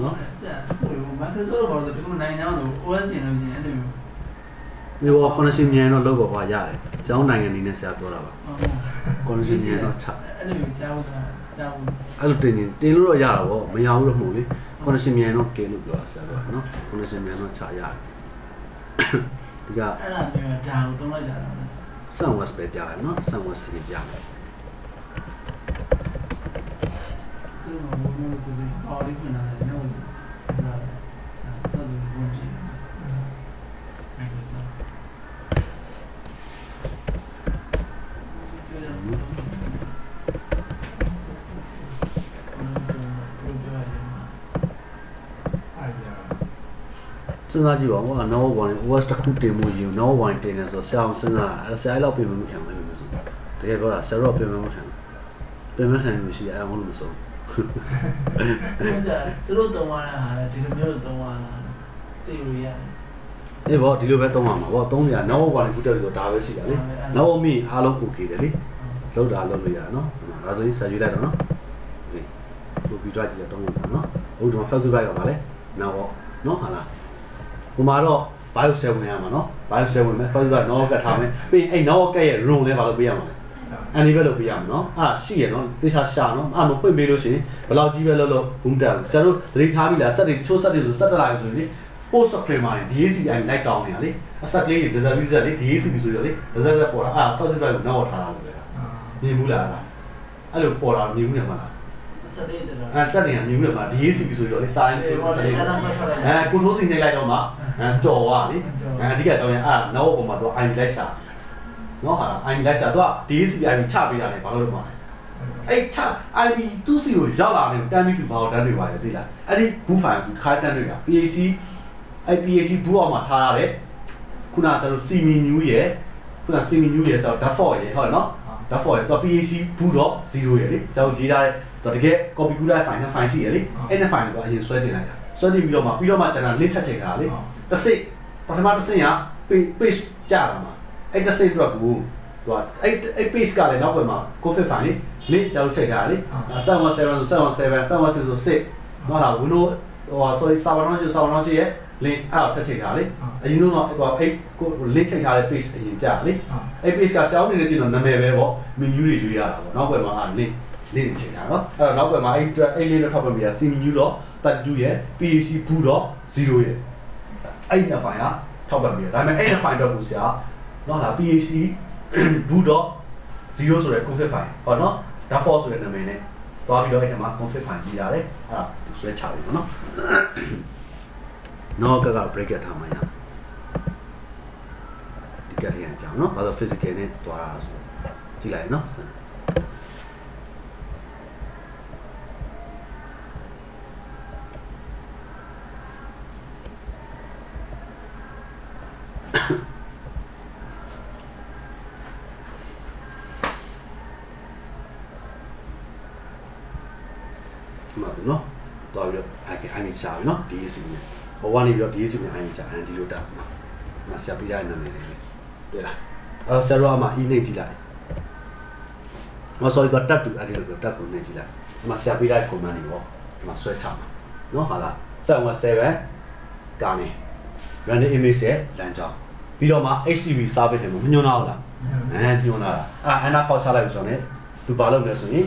နော်ဆက်ဟိုမက်ခရိုဆိုတော့ဘာလို့ဒီကုနိုင်ငံသားလို့ OS တင်လို့ရှိရင်အဲ့လိုမျိုးဒီဘော connection မြန်တော့လောက်ပါရတယ်ကျောင်းနိုင်ငံအနေနဲ့ဆရာပြောတာပါဟုတ် connection မြန်တော့ချအဲ့လိုမျိုးကြားဖို့ တာကြားဖို့အဲ့လိုတင်ရင်တင်လို့တော့ရတာပေါ့မရဘူးလို့မဟုတ်လေ connection မြန်တော့ကဲလို့ပြောတာဆရာပြောနော် connection မြန်တော့ချရတယ်ဒီကအဲ့ဒါမျိုးဒါကိုတုံးလိုက်တာလား sun was ပဲပြရတယ်နော် sun was ကြီးပြမယ်သူ့မှာဘုံဘုံကိုဒီအော်လေးခွင့်လာတယ်နော်ဟုတ်လားအဲ့ဒါတော့ဘုံဖြစ်တယ် Microsoft စဉ်းစားကြည့်ပါဦးကွာ Nova Wine OS တစ်ခုတင်မှုယူ Nova Wine တင်တယ်ဆိုဆရာအောင်စဉ်းစားအဲ့ဆရာအဲ့လောက်ပြင်မခံနိုင်ဘူးဆိုတကယ်ပြောတာဆရာတော့ပြင်မခံပြင်မခံလို့ရှိတယ်အဲ့ဟုတ်လို့မဆုံးသူတို့တုံးသွားတာဟာဒီလိုမျိုးတုံးသွားတာသိလို့ရတယ်ဒီဘောဒီလိုပဲသုံးရမှာဘောသုံးရနောက်ဘောကွာလေးခုတက်ဆိုဒါပဲရှိတာလေနောက်ဘောမိအားလုံးကိုကြည့်တယ်လေလောက်တာလောက်လို့ရနော်ဒါဆိုရင်ဆက်ယူလိုက်တော့နော်ဟုတ်ပြီကိုပြီးတော့ကြည့်တော့သုံးလို့တာနော်ဟုတ်တော့ Facebook ရောက်ပါလေနောက်ဘောနော်ဟာလား ဟိုမှာတော့ bio 7ဝင်ရမှာနော် bio 7ဝင်မယ် first right နော်ကတ်ထားမယ်ပြီးရင်အဲ့နော်ကတ်ရဲ့ room လဲပါလို့ပြရမှာလေအန်ဒီဘက်လုပ်ပေးရမှာနော်အဲ့ဒါရှိရနော်တေချာရှာနော်အဲ့မဖွင့်ပေးလို့ရှိရင်ဘယ်လောက်ကြီးပဲလုပ်လို့ဘူးတက်ဘူးဆရာတို့သတိထားပြီလားစက်တွေတချို့စက်တွေဆိုစက်တက်လာပြီဆိုရင်လေ post screen မှာ DACI လိုက်တောင်းနေတာလေအဆက်လေးတွေ design visa လေး DACP ဆိုရလေ design လက်ပေါ်တာအဲ့ first drive ကိုနောက်ထားတာလို့ပဲမြင်ဘူးလားအဲ့လိုပေါ်တာမြင်ဘူးနေမှာလားဆက်လေးတယ်တော့ အဲ့တက်နေတာမြင်ဘူးနေမှာ DACP ဆိုရလေစာရင်းဆိုစက်လေးအဲကိုထိုးစီနေလိုက်တော့မှအဲကြော်သွားလေအဲအဓိကအကြောင်းရအဲ့နောက်ပေါ်မှာတော့ i လိုက်ရှာနော်ဟာ i လိုက်ရှာတော့ DACP i ချပေးတာလေဘာလို့လဲမှာလဲအဲ့ချ IB သူ့စီကိုရောက်လာတယ်တန်းပြီးသူဘာလို့တန်းတွေပါလဲသိလားအဲ့ဒီဘူးဖိုင်ခါတန်းတွေက PAC အဲ့ PAC ဘူးအောင်မှာထားရတဲ့ခုနကဆိုလို့ CMI new ရယ်ခုန CMI new ရယ်ဆိုတော့ DAF4 ရယ်ဟုတ်နော် DAF4 ရယ်တော့ PAC ဘူးတော့0ရယ်လေဇာတ်ရေးထားတဲ့ တော့တကယ် copy ကူးလိုက် file နဲ့ file ရှိရယ်လေအဲ့နဲ့ file ကိုအရင်ဆွဲတင်လိုက်တာဆွဲတင်ပြီးတော့မှပြီးတော့မှကျွန်တော် link ထပ်ချိန်တာလေတစ်စိတ်ပထမတစ်စိတ်က page page ကြာလာမှာအဲ့တစ်စိတ်အတွက်ကိုသူကအဲ့အဲ့ page ကလည်းနောက်ဘက်မှာ config file လေ link ဇာတ်ချိန်တာလေ717ဆို717 716ဆို6နော်လား Windows ဟို sorry server launch server launch ရဲ့ link အဲ့တော့ထပ်ချိန်တာလေအရင်တော့ဟိုအဲ့ကို link ချိန်ထားတဲ့ page အရင်ကြာလေအဲ့ page က sound နေတဲ့ကျင်တော့နာမည်ပဲပေါ့ menu တွေရွေးရတာပေါ့နောက်ဘက်မှာအဲ့ link link ချိန်တာနော်အဲ့တော့နောက်ဘက်မှာအဲ့အဲ့ link တော့ထောက်ပံ့ပြရ cmenu တော့32ရဲ့ php boot တော့0ရဲ့အဲ့ဒီ file ကထောက်ပံ့ပြရဒါပေမဲ့အဲ့ဒီ file တော့ကိုဆရာနော်လား php boot တော့0ဆိုတဲ့ config file ဟောနော်ဒါ for ဆိုတဲ့နာမည်နဲ့သွားပြီးတော့အဲ့ဒီမှာ config file ကြည့်ရတယ်အဲ့ဒါဆွဲချပြီပေါ့နော်နောက်ကက break ထားမှာရဒီကရရအောင်နော်ဘာလို့ physical နဲ့သွားတာဆိုကြည့်လိုက်နော် မှတ်ဘူးနော်သွားပြီးတော့အဲ့အိုင်မီချာပြီနော် DAC နဲ့ဟိုကနေပြီးတော့ DAC နဲ့အိုင်မီချာအန်ဒီလိုတက်မှာမဆရာပြရတဲ့နာမည်လေးတွေ့လားအဲ့ဆရာတို့အမှ e နေကြည့်လိုက်မဆော်ရီကတက်တူအဲ့ဒီလိုတက်ကိုနေကြည့်လိုက်ဒီမှာဆရာပြရတဲ့ command တွေပေါ့ဒီမှာဆွဲချမှာနော်ဟာလား717ကနေ random image ရဲ့လမ်းကြောင်း ပြီးတော့မှ HTTP service တွေမညွှန်းတော့ဘူးလားအဲညွှန်းတာအဲ့အနာခေါက်ချလိုက်ပြီဆိုတော့ ਨੇ သူဘာလုပ်လဲဆိုရင်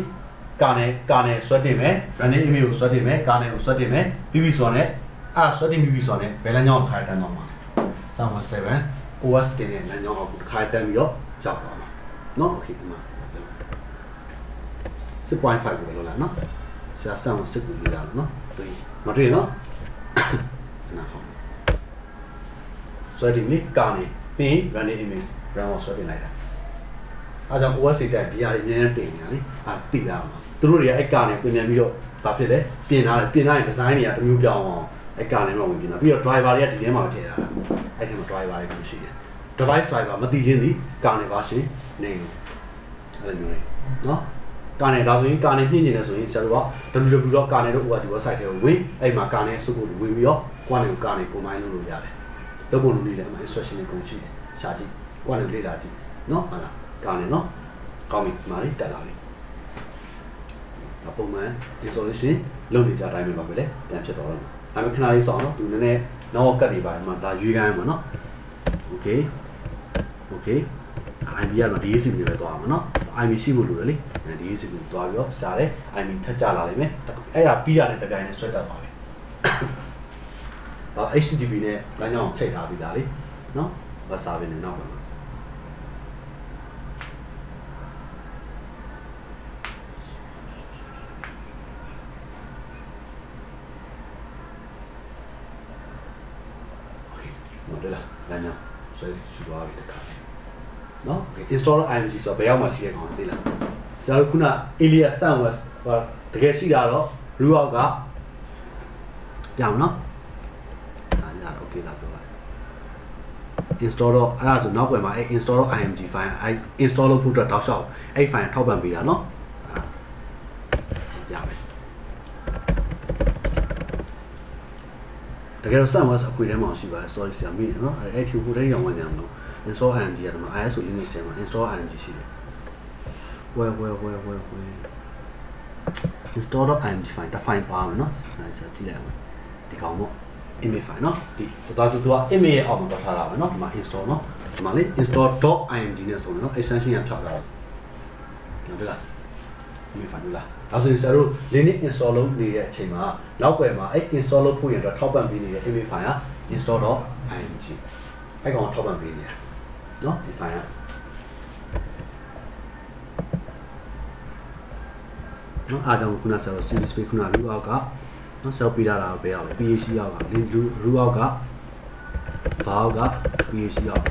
ကာနယ်ကာနယ်ဆွဲတင်မယ် running email ကိုဆွဲတင်မယ်ကာနယ်ကိုဆွဲတင်မယ်ပြီးပြီဆိုတော့ ਨੇ အဲ့ဆွဲတင်ပြီးပြီဆိုတော့ ਨੇ ဘယ်လမ်းကြောင်းခိုင်တန်းတော့မှာ server 7 OS တင်တဲ့လမ်းကြောင်းကိုခိုင်တန်းပြီးတော့ကြောက်တော့မှာเนาะโอเคဒီမှာ6.5ကိုလောလာเนาะဆရာဆန်ကိုစစ်ကူလေးလာလို့เนาะတွေ့မတွေ့เนาะနာဟော ဆွဲတင်ပြီးကာနေပြီး running image run ကိုဆွဲတင်လိုက်တာအားကြောင့် OS တက်ဒီဟာတွေနည်းနည်းတင်နေတာလေအာတိလာမှာသူတို့တွေကအဲ့ကာနေပြင်ပြန်ပြီးတော့ဘာဖြစ်လဲပြင်ထားတယ်ပြင်ထားရင် design တွေကတစ်မျိုးပြောင်းအောင်အဲ့ကာနေမှာဝင်ပြင်တာပြီးတော့ driver တွေကဒီထဲမှာထည့်ထားတာအဲ့ဒီမှာ driver တွေရှိတယ် device driver မသိချင်းသည်ကာနေပါရှင်နေလို့အဲ့လိုမျိုးလေနော်ကာနေဒါဆိုရင်ကာနေနှိမ့်နေတယ်ဆိုရင်ဆရာတို့က www.karne.org website ထဲကိုဝင်အဲ့မှာကာနေစုပ်ကိုဝင်ပြီးတော့ကိုယ်နဲ့ကာနေပုံမိုင်းလုပ်လို့ရတယ် လုပ်ဖို့လူတွေလည်းအမှ instruction တွေကုန်ရှိတယ်ရှာကြည့်ကိုယ်ကလည်းလေ့လာကြည့်နော်ဟုတ်လားကောင်းတယ်နော်ကောင်းပြီဒီမှာလေးတက်လာပြီဒါပုံမှန် installation လုပ်နေကြတိုင်းပဲပါပဲလေပြန်ဖြစ်သွားတော့ဒါပေမဲ့ခဏလေးစောင့်နော်သူနည်းနည်းနောက်ကတ်တွေပါတယ်မှာဒါရွေးခိုင်းပါနော် okay okay IB ကတော့ DAC မျိုးပဲသွားမှာနော် IB ရှိဖို့လိုတယ်လေ DAC ကိုသွားပြီးတော့ရှားတယ် IB ထပ်ကြလာလိမ့်မယ်အဲ့ဒါပြီးရတယ်တပြိုင်တည်းဆွဲတတ်ပါပဲ HTTP နဲ့လမ်းကြောင်းချိတ်ထားပြီးသားလေနော် web server နဲ့နောက်ပါဟုတ်တယ်လားလမ်းကြောင်းဆွဲယူသွားပြီတခါနော် installer img ဆိုတော့ဘယ်ရောက်မှရှိရကောင်သိလားဇာတို့ခုန alias sunwest ဟိုတကယ်ရှိတာတော့ root out ကပြောင်းနော် install တော့အဲ့ဒါဆိုနောက်ွယ်မှာအဲ့ install တော့ img file အဲ့ install လုပ်ဖို့အတွက်တောက်လျှောက်အဲ့ file ထောက်ပံ့ပေးတာနော်ရမယ်တကယ်တော့ sunwest အခွေထဲမှာရှိပါတယ် sorry ဆရာမိတယ်နော်အဲ့အဲ့ထူဖို့တည်းရောင်းဝင်ကြမလို့ install img ရတယ်မှာ ISO Linux ထဲမှာ install img ရှိတယ် where where where where where install.img file တစ် file ပါမယ်နော်အဲဆက်ကြည့်လိုက်အောင်ဒီကောင်ပေါ့ image file နော်ဒီဒါဆိုသူက image ရဲ့အောက်မှာတော့ထားတာပဲနော်ဒီမှာ install နော်ဒီမှာလေ install.img နဲ့ဆိုရင်နော် extension ရဖြောက်တာဟုတ်လား image file လားဒါဆိုရင်ဆရာတို့ Linux install လုပ်နေတဲ့အချိန်မှာနောက်ွယ်မှာအဲ့ install လုပ်ဖို့ရတော့ထောက်ပံ့ပေးနေတဲ့ image file က install.img အဲ့ကောင်ထောက်ပံ့ပေးနေတာနော်ဒီ file ကနော်အားကြောင့်ခုနဆိုတော့ series space ခုန root out က နော် self ပေးတာတာပဲအောင် PHC ရောက်က root out က val က PHC ရောက်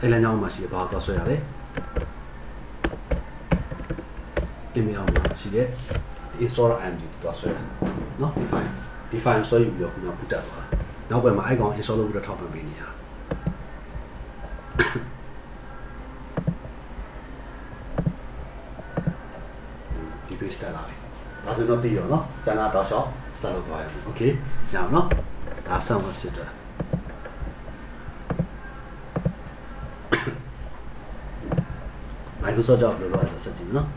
အဲ့လမ်းကြောင်းမှာရှိတဲ့ဘာတော့ဆွဲရလဲ email မှာရှိတဲ့ installer img တော့ဆွဲတယ်နော် define define ဆွဲယူပြီးတော့ခုနပူတက်သွားတာနောက်ပိုင်းမှာ icon install လုပ်ပြီးတော့ထောက်ပံ့ပေးနေရဒီ page တက်လာပြီ ဒါဆိုတော့တည်ရောနော်ကျန်တာတော့ရှော့ဆက်လုပ်သွားရအောင် okay ညောင်နော်ဒါဆောင်းမစစ်တာ Microsoft ကြောင့်လောလောဆယ်ဆက်ကြည့်နော်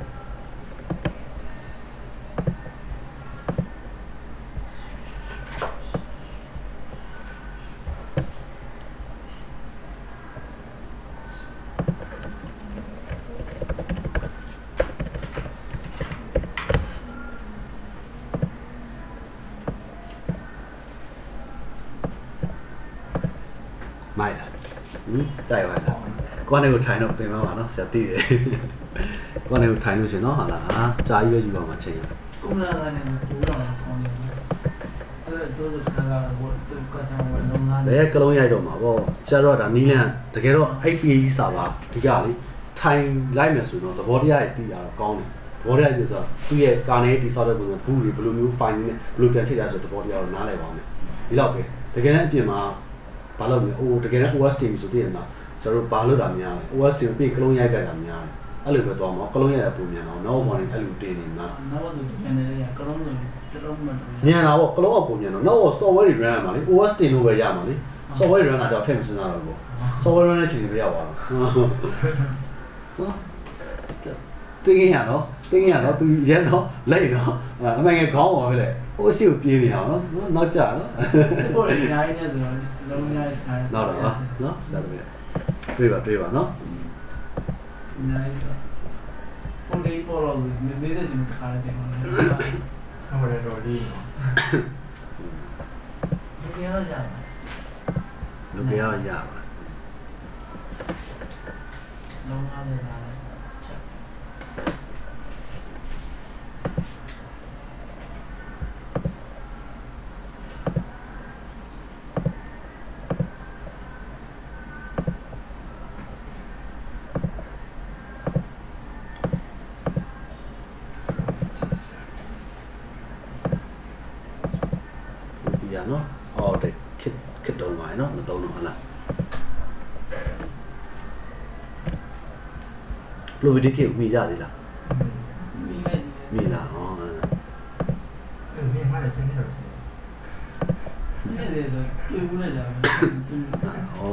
မိုက်လားဟင်ကြိုက်ပါလား ကိုကနေကိုထိုင်တော့ပြင်ပါပါနော်ဆရာသိတယ်ကိုကနေကိုထိုင်လို့ရှင်နော်ဟာလားအာကြာကြီးပဲယူပါမှာချိန်ကုမလာကနေဘူးတော့ကောင်းတယ်အဲ့တော့တို့ခါလာဘောတူကစားဝင်လုံးလာဘယ်ကလုံးရိုက်တော့မှာပေါ့ဆရာတော့ဒါနီးလန်းတကယ်တော့ IPA စာပါဒီကလေထိုင်လိုက်မယ်ဆိုတော့သဘောတရားကြီးတည်တာတော့ကောင်းတယ်သဘောတရားကြီးဆိုတော့သူ့ရဲ့ကာနေတိဆောက်တဲ့ပုံစံဘူးတွေဘယ်လိုမျိုး file နဲ့ဘယ်လိုပြန်ချိန်တာဆိုသဘောတရားကိုနားလည်ပါမယ်ဒီလောက်ပဲတကယ်တမ်းအပြင်မှာဘာလို့လဲအိုးတကယ်တမ်း OS တင်ပြီဆိုသိရင်တော့ ကျွန်တော်ဘာလို့တာများလဲ OS တင်ပြီးကလုံးရိုက်ကြတာများတယ်အဲ့လိုပဲသွားမှာကလုံးရိုက်တာပုံမြန်အောင်နောက်မှလည်းအဲ့လိုတင်နေမှာနောက်ဆိုပြန်နေရကလုံးဆိုတလုံးမတူညံတာပေါ့ကလုံးကပုံညံတော့နောက်တော့ software တွေ run ရမှာလေ OS တင်လို့ပဲရမှာလေ software တွေ run တာကြောင့်ထည့်မစင်စားတော့ဘူး software run တဲ့ချိန်တွေပဲရောက်သွားတာဟုတ်တတင်းင်းရနော်တင်းင်းရနော်သူရဲနော်လက်နော်အမှန်ငယ်ခေါင်းပါပဲလေဟိုရှိကိုပြေးနေအောင်နော်နောက်ကြနော်စစ်ဖို့လည်းအများကြီးနဲ့ဆိုတော့လုံးဝရထားတယ်နောက်တော့နော်ဆက်လို့ တွေ့ပါတွေ့ပါနော်အများကြီးပါဟိုလေးပေါ်တော့နေနေတဲ့ချိန်ခါတဲ့မှာဟုတ်တယ်တော်လေးလူပြောရပါလူပြောရပါလုံးဝမလာ လိုဘဒီကိမိကြသေးလားမိလားဟောမိမှာလည်းဆင်းနေတော့နေတယ်တွေ့ဘူးလေကြာဟော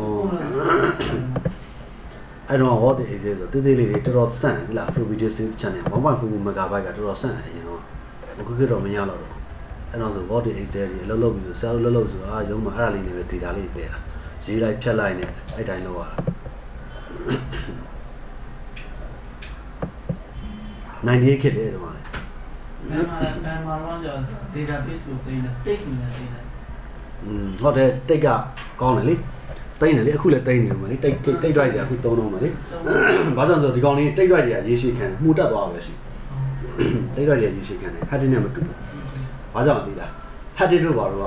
အဲ့တော့ what is ဆိုတေးသေးလေးတွေတော်တော်ဆန့်လာ floppy disk channel 1.4 megabyte ကတော်တော်ဆန့်တယ်အရင်တော့အခုခေတ်တော့မရတော့ဘူးအဲ့တော့ဆို what is တွေအလုပ်လုပ်ပြီးဆိုဆရာတို့လုပ်လို့ဆိုအာရုံးမှာအဲ့ဒါလေးတွေပဲ data လေးတည်တာရေးလိုက်ဖြတ်လိုက်နဲ့အဲ့တိုင်းလုပ်ရတာ 98ခက်တယ်တော့လေဘယ်မှာဘယ်မှာတော့ကြာ database ကိုသိနေ take နေတယ်သိနေอืมဟုတ်တယ်တိတ်ကကောင်းတယ်လေတိတ်တယ်လေအခုလည်းတိတ်နေတယ်မလေတိတ်တိတ် drive တွေအခုသုံးတော့မလေဘာကြောင့်ဆိုဒီကောင်လေးတိတ် drive တွေကရေးရှိခံတယ်မှုတက်သွားပဲရှိတိတ် drive တွေရေးရှိခံတယ် hard disk နဲ့မတူဘူးဘာကြောင့်သိလား hard disk တို့ဘာလို့က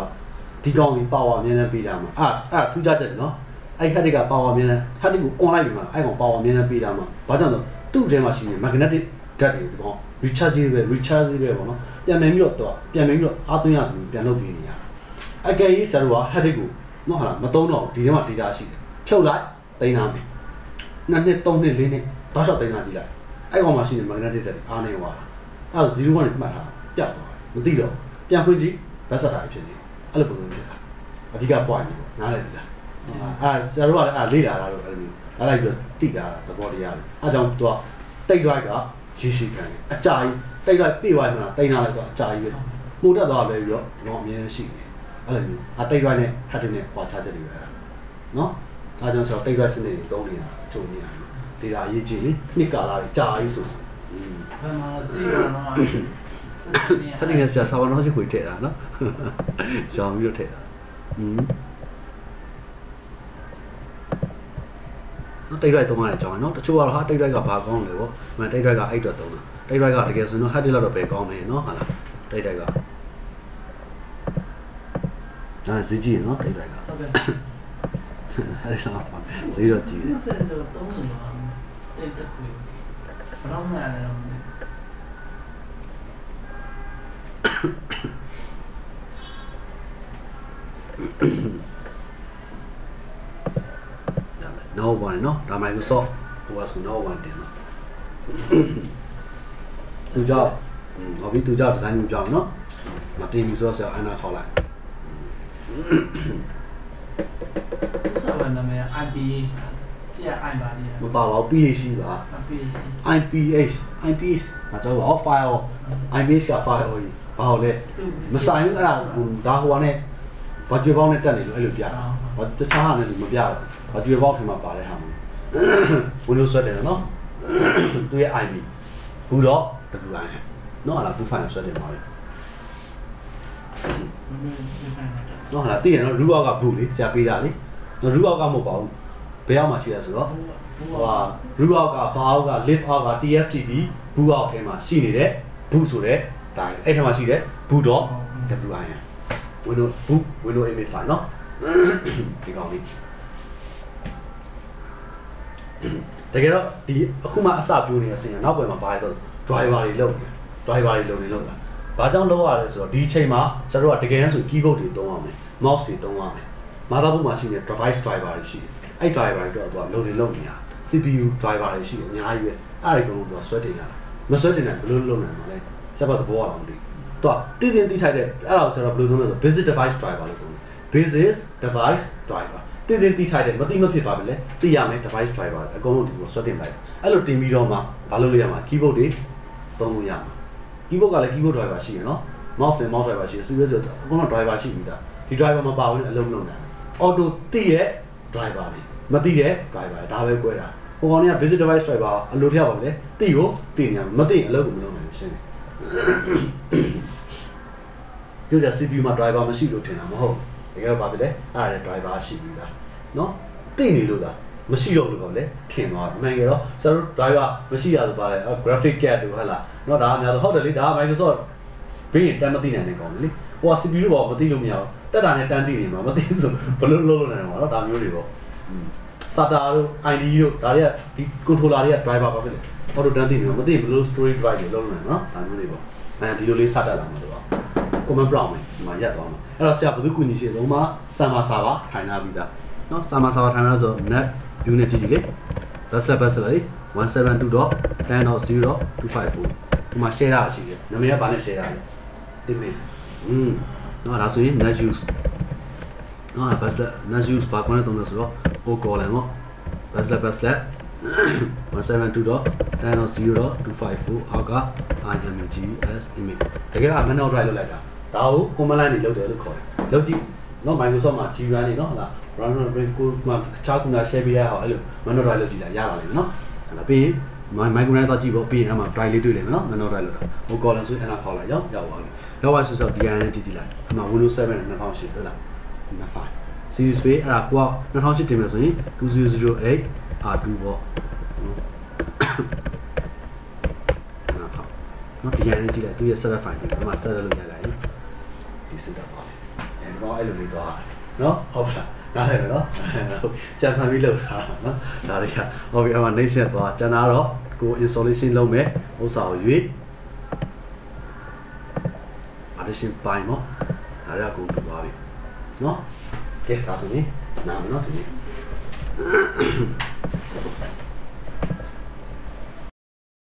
ဒီကောင်ကြီး power အမြဲတမ်းပေးတာမှာအာအဲ့ထူးခြားချက်နော်အဲ့ hard disk က power အမြဲတမ်း hard disk ကို online ပြီးမှာအဲ့ကောင် power အမြဲတမ်းပေးတာမှာဘာကြောင့်ဆိုသူ့ထဲမှာရှိနေ magnetic ဓာတ်တွေဒီကောင် rechargeable rechargeable ပေါ့နော်ပြန်မယ်ပြီးတော့တော့ပြန်မယ်ပြီးတော့အားသွင်းရတယ်ပြန်လုပ်ပြီးနေရအကယ်၍ဆရာတို့က head ကိုနော်ဟာလားမသုံးတော့ဘူးဒီထဲမှာ data ရှိတယ်ဖြုတ်လိုက်တင်ထားမယ်နှစ်နှစ်သုံးနှစ်လေးနှစ်တောက်လျှောက်တင်ထားကြည့်လိုက်အဲ့ကောင်မှာရှိနေ magnetic တက်အားနေသွားတာအဲ့တော့0ကနေမှတ်ထားပြတ်သွားတယ်မသိတော့ပြန်ဖွင့်ကြည့်ဗတ်ဆက်တာဖြစ်နေအဲ့လိုပုံစံဖြစ်တာအဓိက point ကြီးပေါ့နားလည်ပြီလားအဲ့ဆရာတို့ကလည်းအဲ့လေ့လာတာလို့အဲ့လိုမျိုးအဲ့လိုက်ပြီးတော့တိတာသဘောတရားလေအဲ့ကြောင့်သူကတိတ် drive က ရေရှည်ခံတယ်အကြာကြီးတိုက်လိုက်ပြေးသွားမှလားတိုင်းလာလိုက်တော့အကြာကြီးပဲပိုတက်သွားပဲပြီးတော့ဒီတော့အမြင်ရှိတယ်အဲ့လိုမျိုးအတိုက်လိုက်နဲ့ဟတ်တင်နဲ့ခွာချချက်တွေပဲနော်ဒါကြောင့်ဆိုတော့တိုက်လိုက်စနစ်တွေတုံးနေတာအကျုံနေတာဒေတာရေးကြည့်နှစ်ကာလာတွေကြာကြီးဆိုဆိုဘယ်မှာစီးရောနော်ဖတ်တင်ကဆရာစာဝါနောရှိခွေထည့်တာနော်ရောင်ပြီးတော့ထည့်တာอืม နော်တိတ်ရွိုင်းတုံးရတဲ့အကြောင်းနော်တချို့ကတော့ဟာတိတ်ရွိုင်းကဘာကောင်းလဲပေါ့မတိတ်ရွိုင်းကအဲ့အတွက်တုံးတာတိတ်ရွိုင်းကတကယ်ဆိုရင်တော့ဟတ်တင်လောက်တော့ပဲကောင်းမယ်နော်ဟာလားတိတ်ရွိုင်းကအဲဈေးကြီးနော်တိတ်ရွိုင်းကဟုတ်ကဲ့အဲ့ဒါဈေးတော့ကြီးတယ်ဆက်တော့တုံးနေမှာတိတ်တက်ခွေဘယ်တော့မှလည်းတော့ ဒါပဲနောက်ပါနော်ဒါ Microsoft OS ကိုနောက်ပါတင်တော့သူကြောင့်ဟောပြီးသူကြောင့်ဒီဇိုင်းမျိုးကြောင့်နော်မတင်ဘူးဆိုတော့ဆရာအနာခေါ်လိုက်ဆောက်ရနာမည် IPA ကျရ I ပါလေမပါပါဘူး PH ပါ IPA IPH IPH မကြောက်ပါဘူး file IPH က file ကြီးဘာလို့လဲမဆိုင်ဘူးအဲ့ဒါဟိုဒါဟိုကနေ virtual box နဲ့တက်နေလို့အဲ့လိုပြတာဘာတခြားဟာနဲ့မပြတော့ virtual box ထဲမှာပါတဲ့ဟာမျိုး Windows ဆွဲတယ်နော်သူရဲ့ IP ဘူးတော့ WIN နော်ဟာလားသူ file ဆွဲတယ်ပါလေနော်ဟာလားတည်ရနော် root out ကဘူးလေဆရာပေးတာလေနော် root out ကမဟုတ်ပါဘူးဘယ်အောက်မှာရှိရဆိုတော့ဟိုဟာ root out က bar out က lift out က TFTP ဘူး out ထဲမှာရှိနေတဲ့ဘူးဆိုတဲ့ဒါအဲ့ထဲမှာရှိတဲ့ဘူးတော့ WIN Windows ဘူး Windows image file နော်ဒီကောင်လေး တကယ်တော့ဒီအခုမှအစပြိုးနေတဲ့အစဉ်ကနောက်ပိုင်းမှာဘာလဲဆိုတော့ driver တွေလုပ်တယ် driver တွေလုပ်နေလုပ်တာဘာကြောင့်လုပ်ရလဲဆိုတော့ဒီအချိန်မှာကျွန်တော်တို့ကတကယ်တမ်းဆို keyboard တွေသုံးရမယ် mouse တွေသုံးရမယ် motherboard မှာရှိနေတဲ့ device driver တွေရှိတယ်အဲ့ driver တွေတော့သူကလုံနေလုံနေတာ CPU driver တွေရှိတယ်အများကြီးပဲအဲ့ဒီကောင်ကသူကဆွဲတင်ရတာမဆွဲတင်နိုင်ဘယ်လိုလုပ်နိုင်မှာလဲဆက်ပတ်သဘောအောင်မသိဘူးသူကတည်တည်တိထိုက်တဲ့အဲ့ဒါကိုဆိုတော့ဘယ်လိုသုံးလဲဆို basic device driver လို့သုံးတယ် basic device driver တင်းတင်းတီးထိုက်တယ်မတိမဖြစ်သွားပြီလေသိရမယ် device driver အကုန်လုံးဒီလိုဆွတ်တင်လိုက်အဲ့လိုတင်ပြီးတော့မှဘာလုပ်လို့ရမှာ keyboard တွေသုံးလို့ရမှာ keyboard ကလည်း keyboard driver ရှိရနော် mouse နဲ့ mouse driver ရှိရ serious ဆိုတော့အကုန်လုံး driver ရှိပြီးသားဒီ driver မပါဘူးအလုံးမလုံးနိုင် auto တိရဲ့ driver ပဲမတိရဲ့ driver ဒါပဲကွဲတာဟိုကောင်က visit device driver အလိုထျောက်ပါလေတိကိုတိနေမှာမတိအလုပ်ကိုမလုပ်နိုင်ဘူးရှင်းတယ်ကြည့်ကြ CPU မှာ driver မရှိလို့ထင်တာမဟုတ်တ ကယ်တော့ဘာဖြစ်လဲအဲ့ဒါ driver ရှိပြီးသားနော်တိနေလို့လားမရှိတော့လို့ပေါ့လေထင်သွားတယ်မှန်ကြတော့ဆရာတို့ driver မရှိရဆိုပါလေ graphic card တို့ဟုတ်လားနော်ဒါအများဆုံးဟုတ်တယ်လေဒါက Microsoft ဘေးရင်တမ်းမသိနိုင်တဲ့ကောင်လေဟိုက CPU တော့မသိလို့မရဘူးတက်တာနဲ့တန်းသိနေမှာမသိဘူးဆိုဘယ်လိုလုပ်လို့နိုင်မှာတော့ဒါမျိုးတွေပေါ့စတာတို့ ID တို့ဒါတွေကဒီ controller တွေက driver ပါဖြစ်လေအော်တိုတန်းသိနေမှာမသိဘူးဘယ်လို story drive တွေလုပ်လို့နိုင်မှာနော်ဒါမျိုးတွေပေါ့အဲဒီလိုလေးစတက်လာမှာတော့ command prompt မှာဒီမှာရက်သွားမှာ အဲ့တော့ဆရာဘယ်သူကူညီရှိလုံးမှာ server server ထိုင်ထားပြီးသားနော် server server ထိုင်ထားဆို net unit ကြည့်ကြည့်လေ backslash backslash 172.10.0.254ဒီမှာ share တာရှိတယ်နာမည်ကဘာနဲ့ share တာလဲ image อืมနော်ဒါဆိုရင် net use နော် backslash net use ဘာကွန်းတုံးလို့ဆိုတော့ o column နော် backslash backslash 172.10.0.254အောက်က images image တကယ်က manual drive လုပ်လိုက်တာ ဒါကို command line တွေလုပ်တယ်လို့ခေါ်တယ်လုပ်ကြည့်နော် Microsoft မှာ GUI နေနော်ဟုတ်လား run run brain ကိုမှချားကူနာ share ပေးရအောင်အဲ့လို manual drive လုပ်ကြည့်တာရလာလိမ့်မယ်နော်အဲ့ဒါပြီးရင် micro drive တော့ကြည့်ဖို့ပြီးရင်အဲ့မှာ drive လေးတွေ့လိမ့်မယ်နော် manual drive လုပ်တာဟို column ဆိုရင်အဲ့ဒါခေါ်လိုက်ရောက်ရောက်သွားပြီရောက်သွားဆိုတော့ DI နဲ့ကြည့်ကြည့်လိုက်အဲ့မှာ Windows 7နဲ့2008ဟုတ်လားဒီမှာ file series space အဲ့ဒါကိုက2008တင်မယ်ဆိုရင်2008 R2 ပေါ့နော်ဟုတ်နော် DI နဲ့ကြည့်လိုက်သူရဲ့ server file ဒီမှာ server လုပ်ရလိုက် ဒီ setup ပါအဲဒီတော့အဲ့လိုလေးသွားနော်ဟုတ်လားနားလည်မယ်နော်ဟုတ်ကြံဖန်ပြီးလောက်ထားတာနော်ဒါတွေကဟုတ်ပြီအမှ next ရက်သွားကျန်တာတော့ကို installation လုပ်မယ်ဥစ္စာကိုရွေး partition ပိုင်းပေါ့ဒါတွေကကိုတူသွားပြီနော်ကဲဒါဆိုရင်နားမယ်နော်ဒီနေ့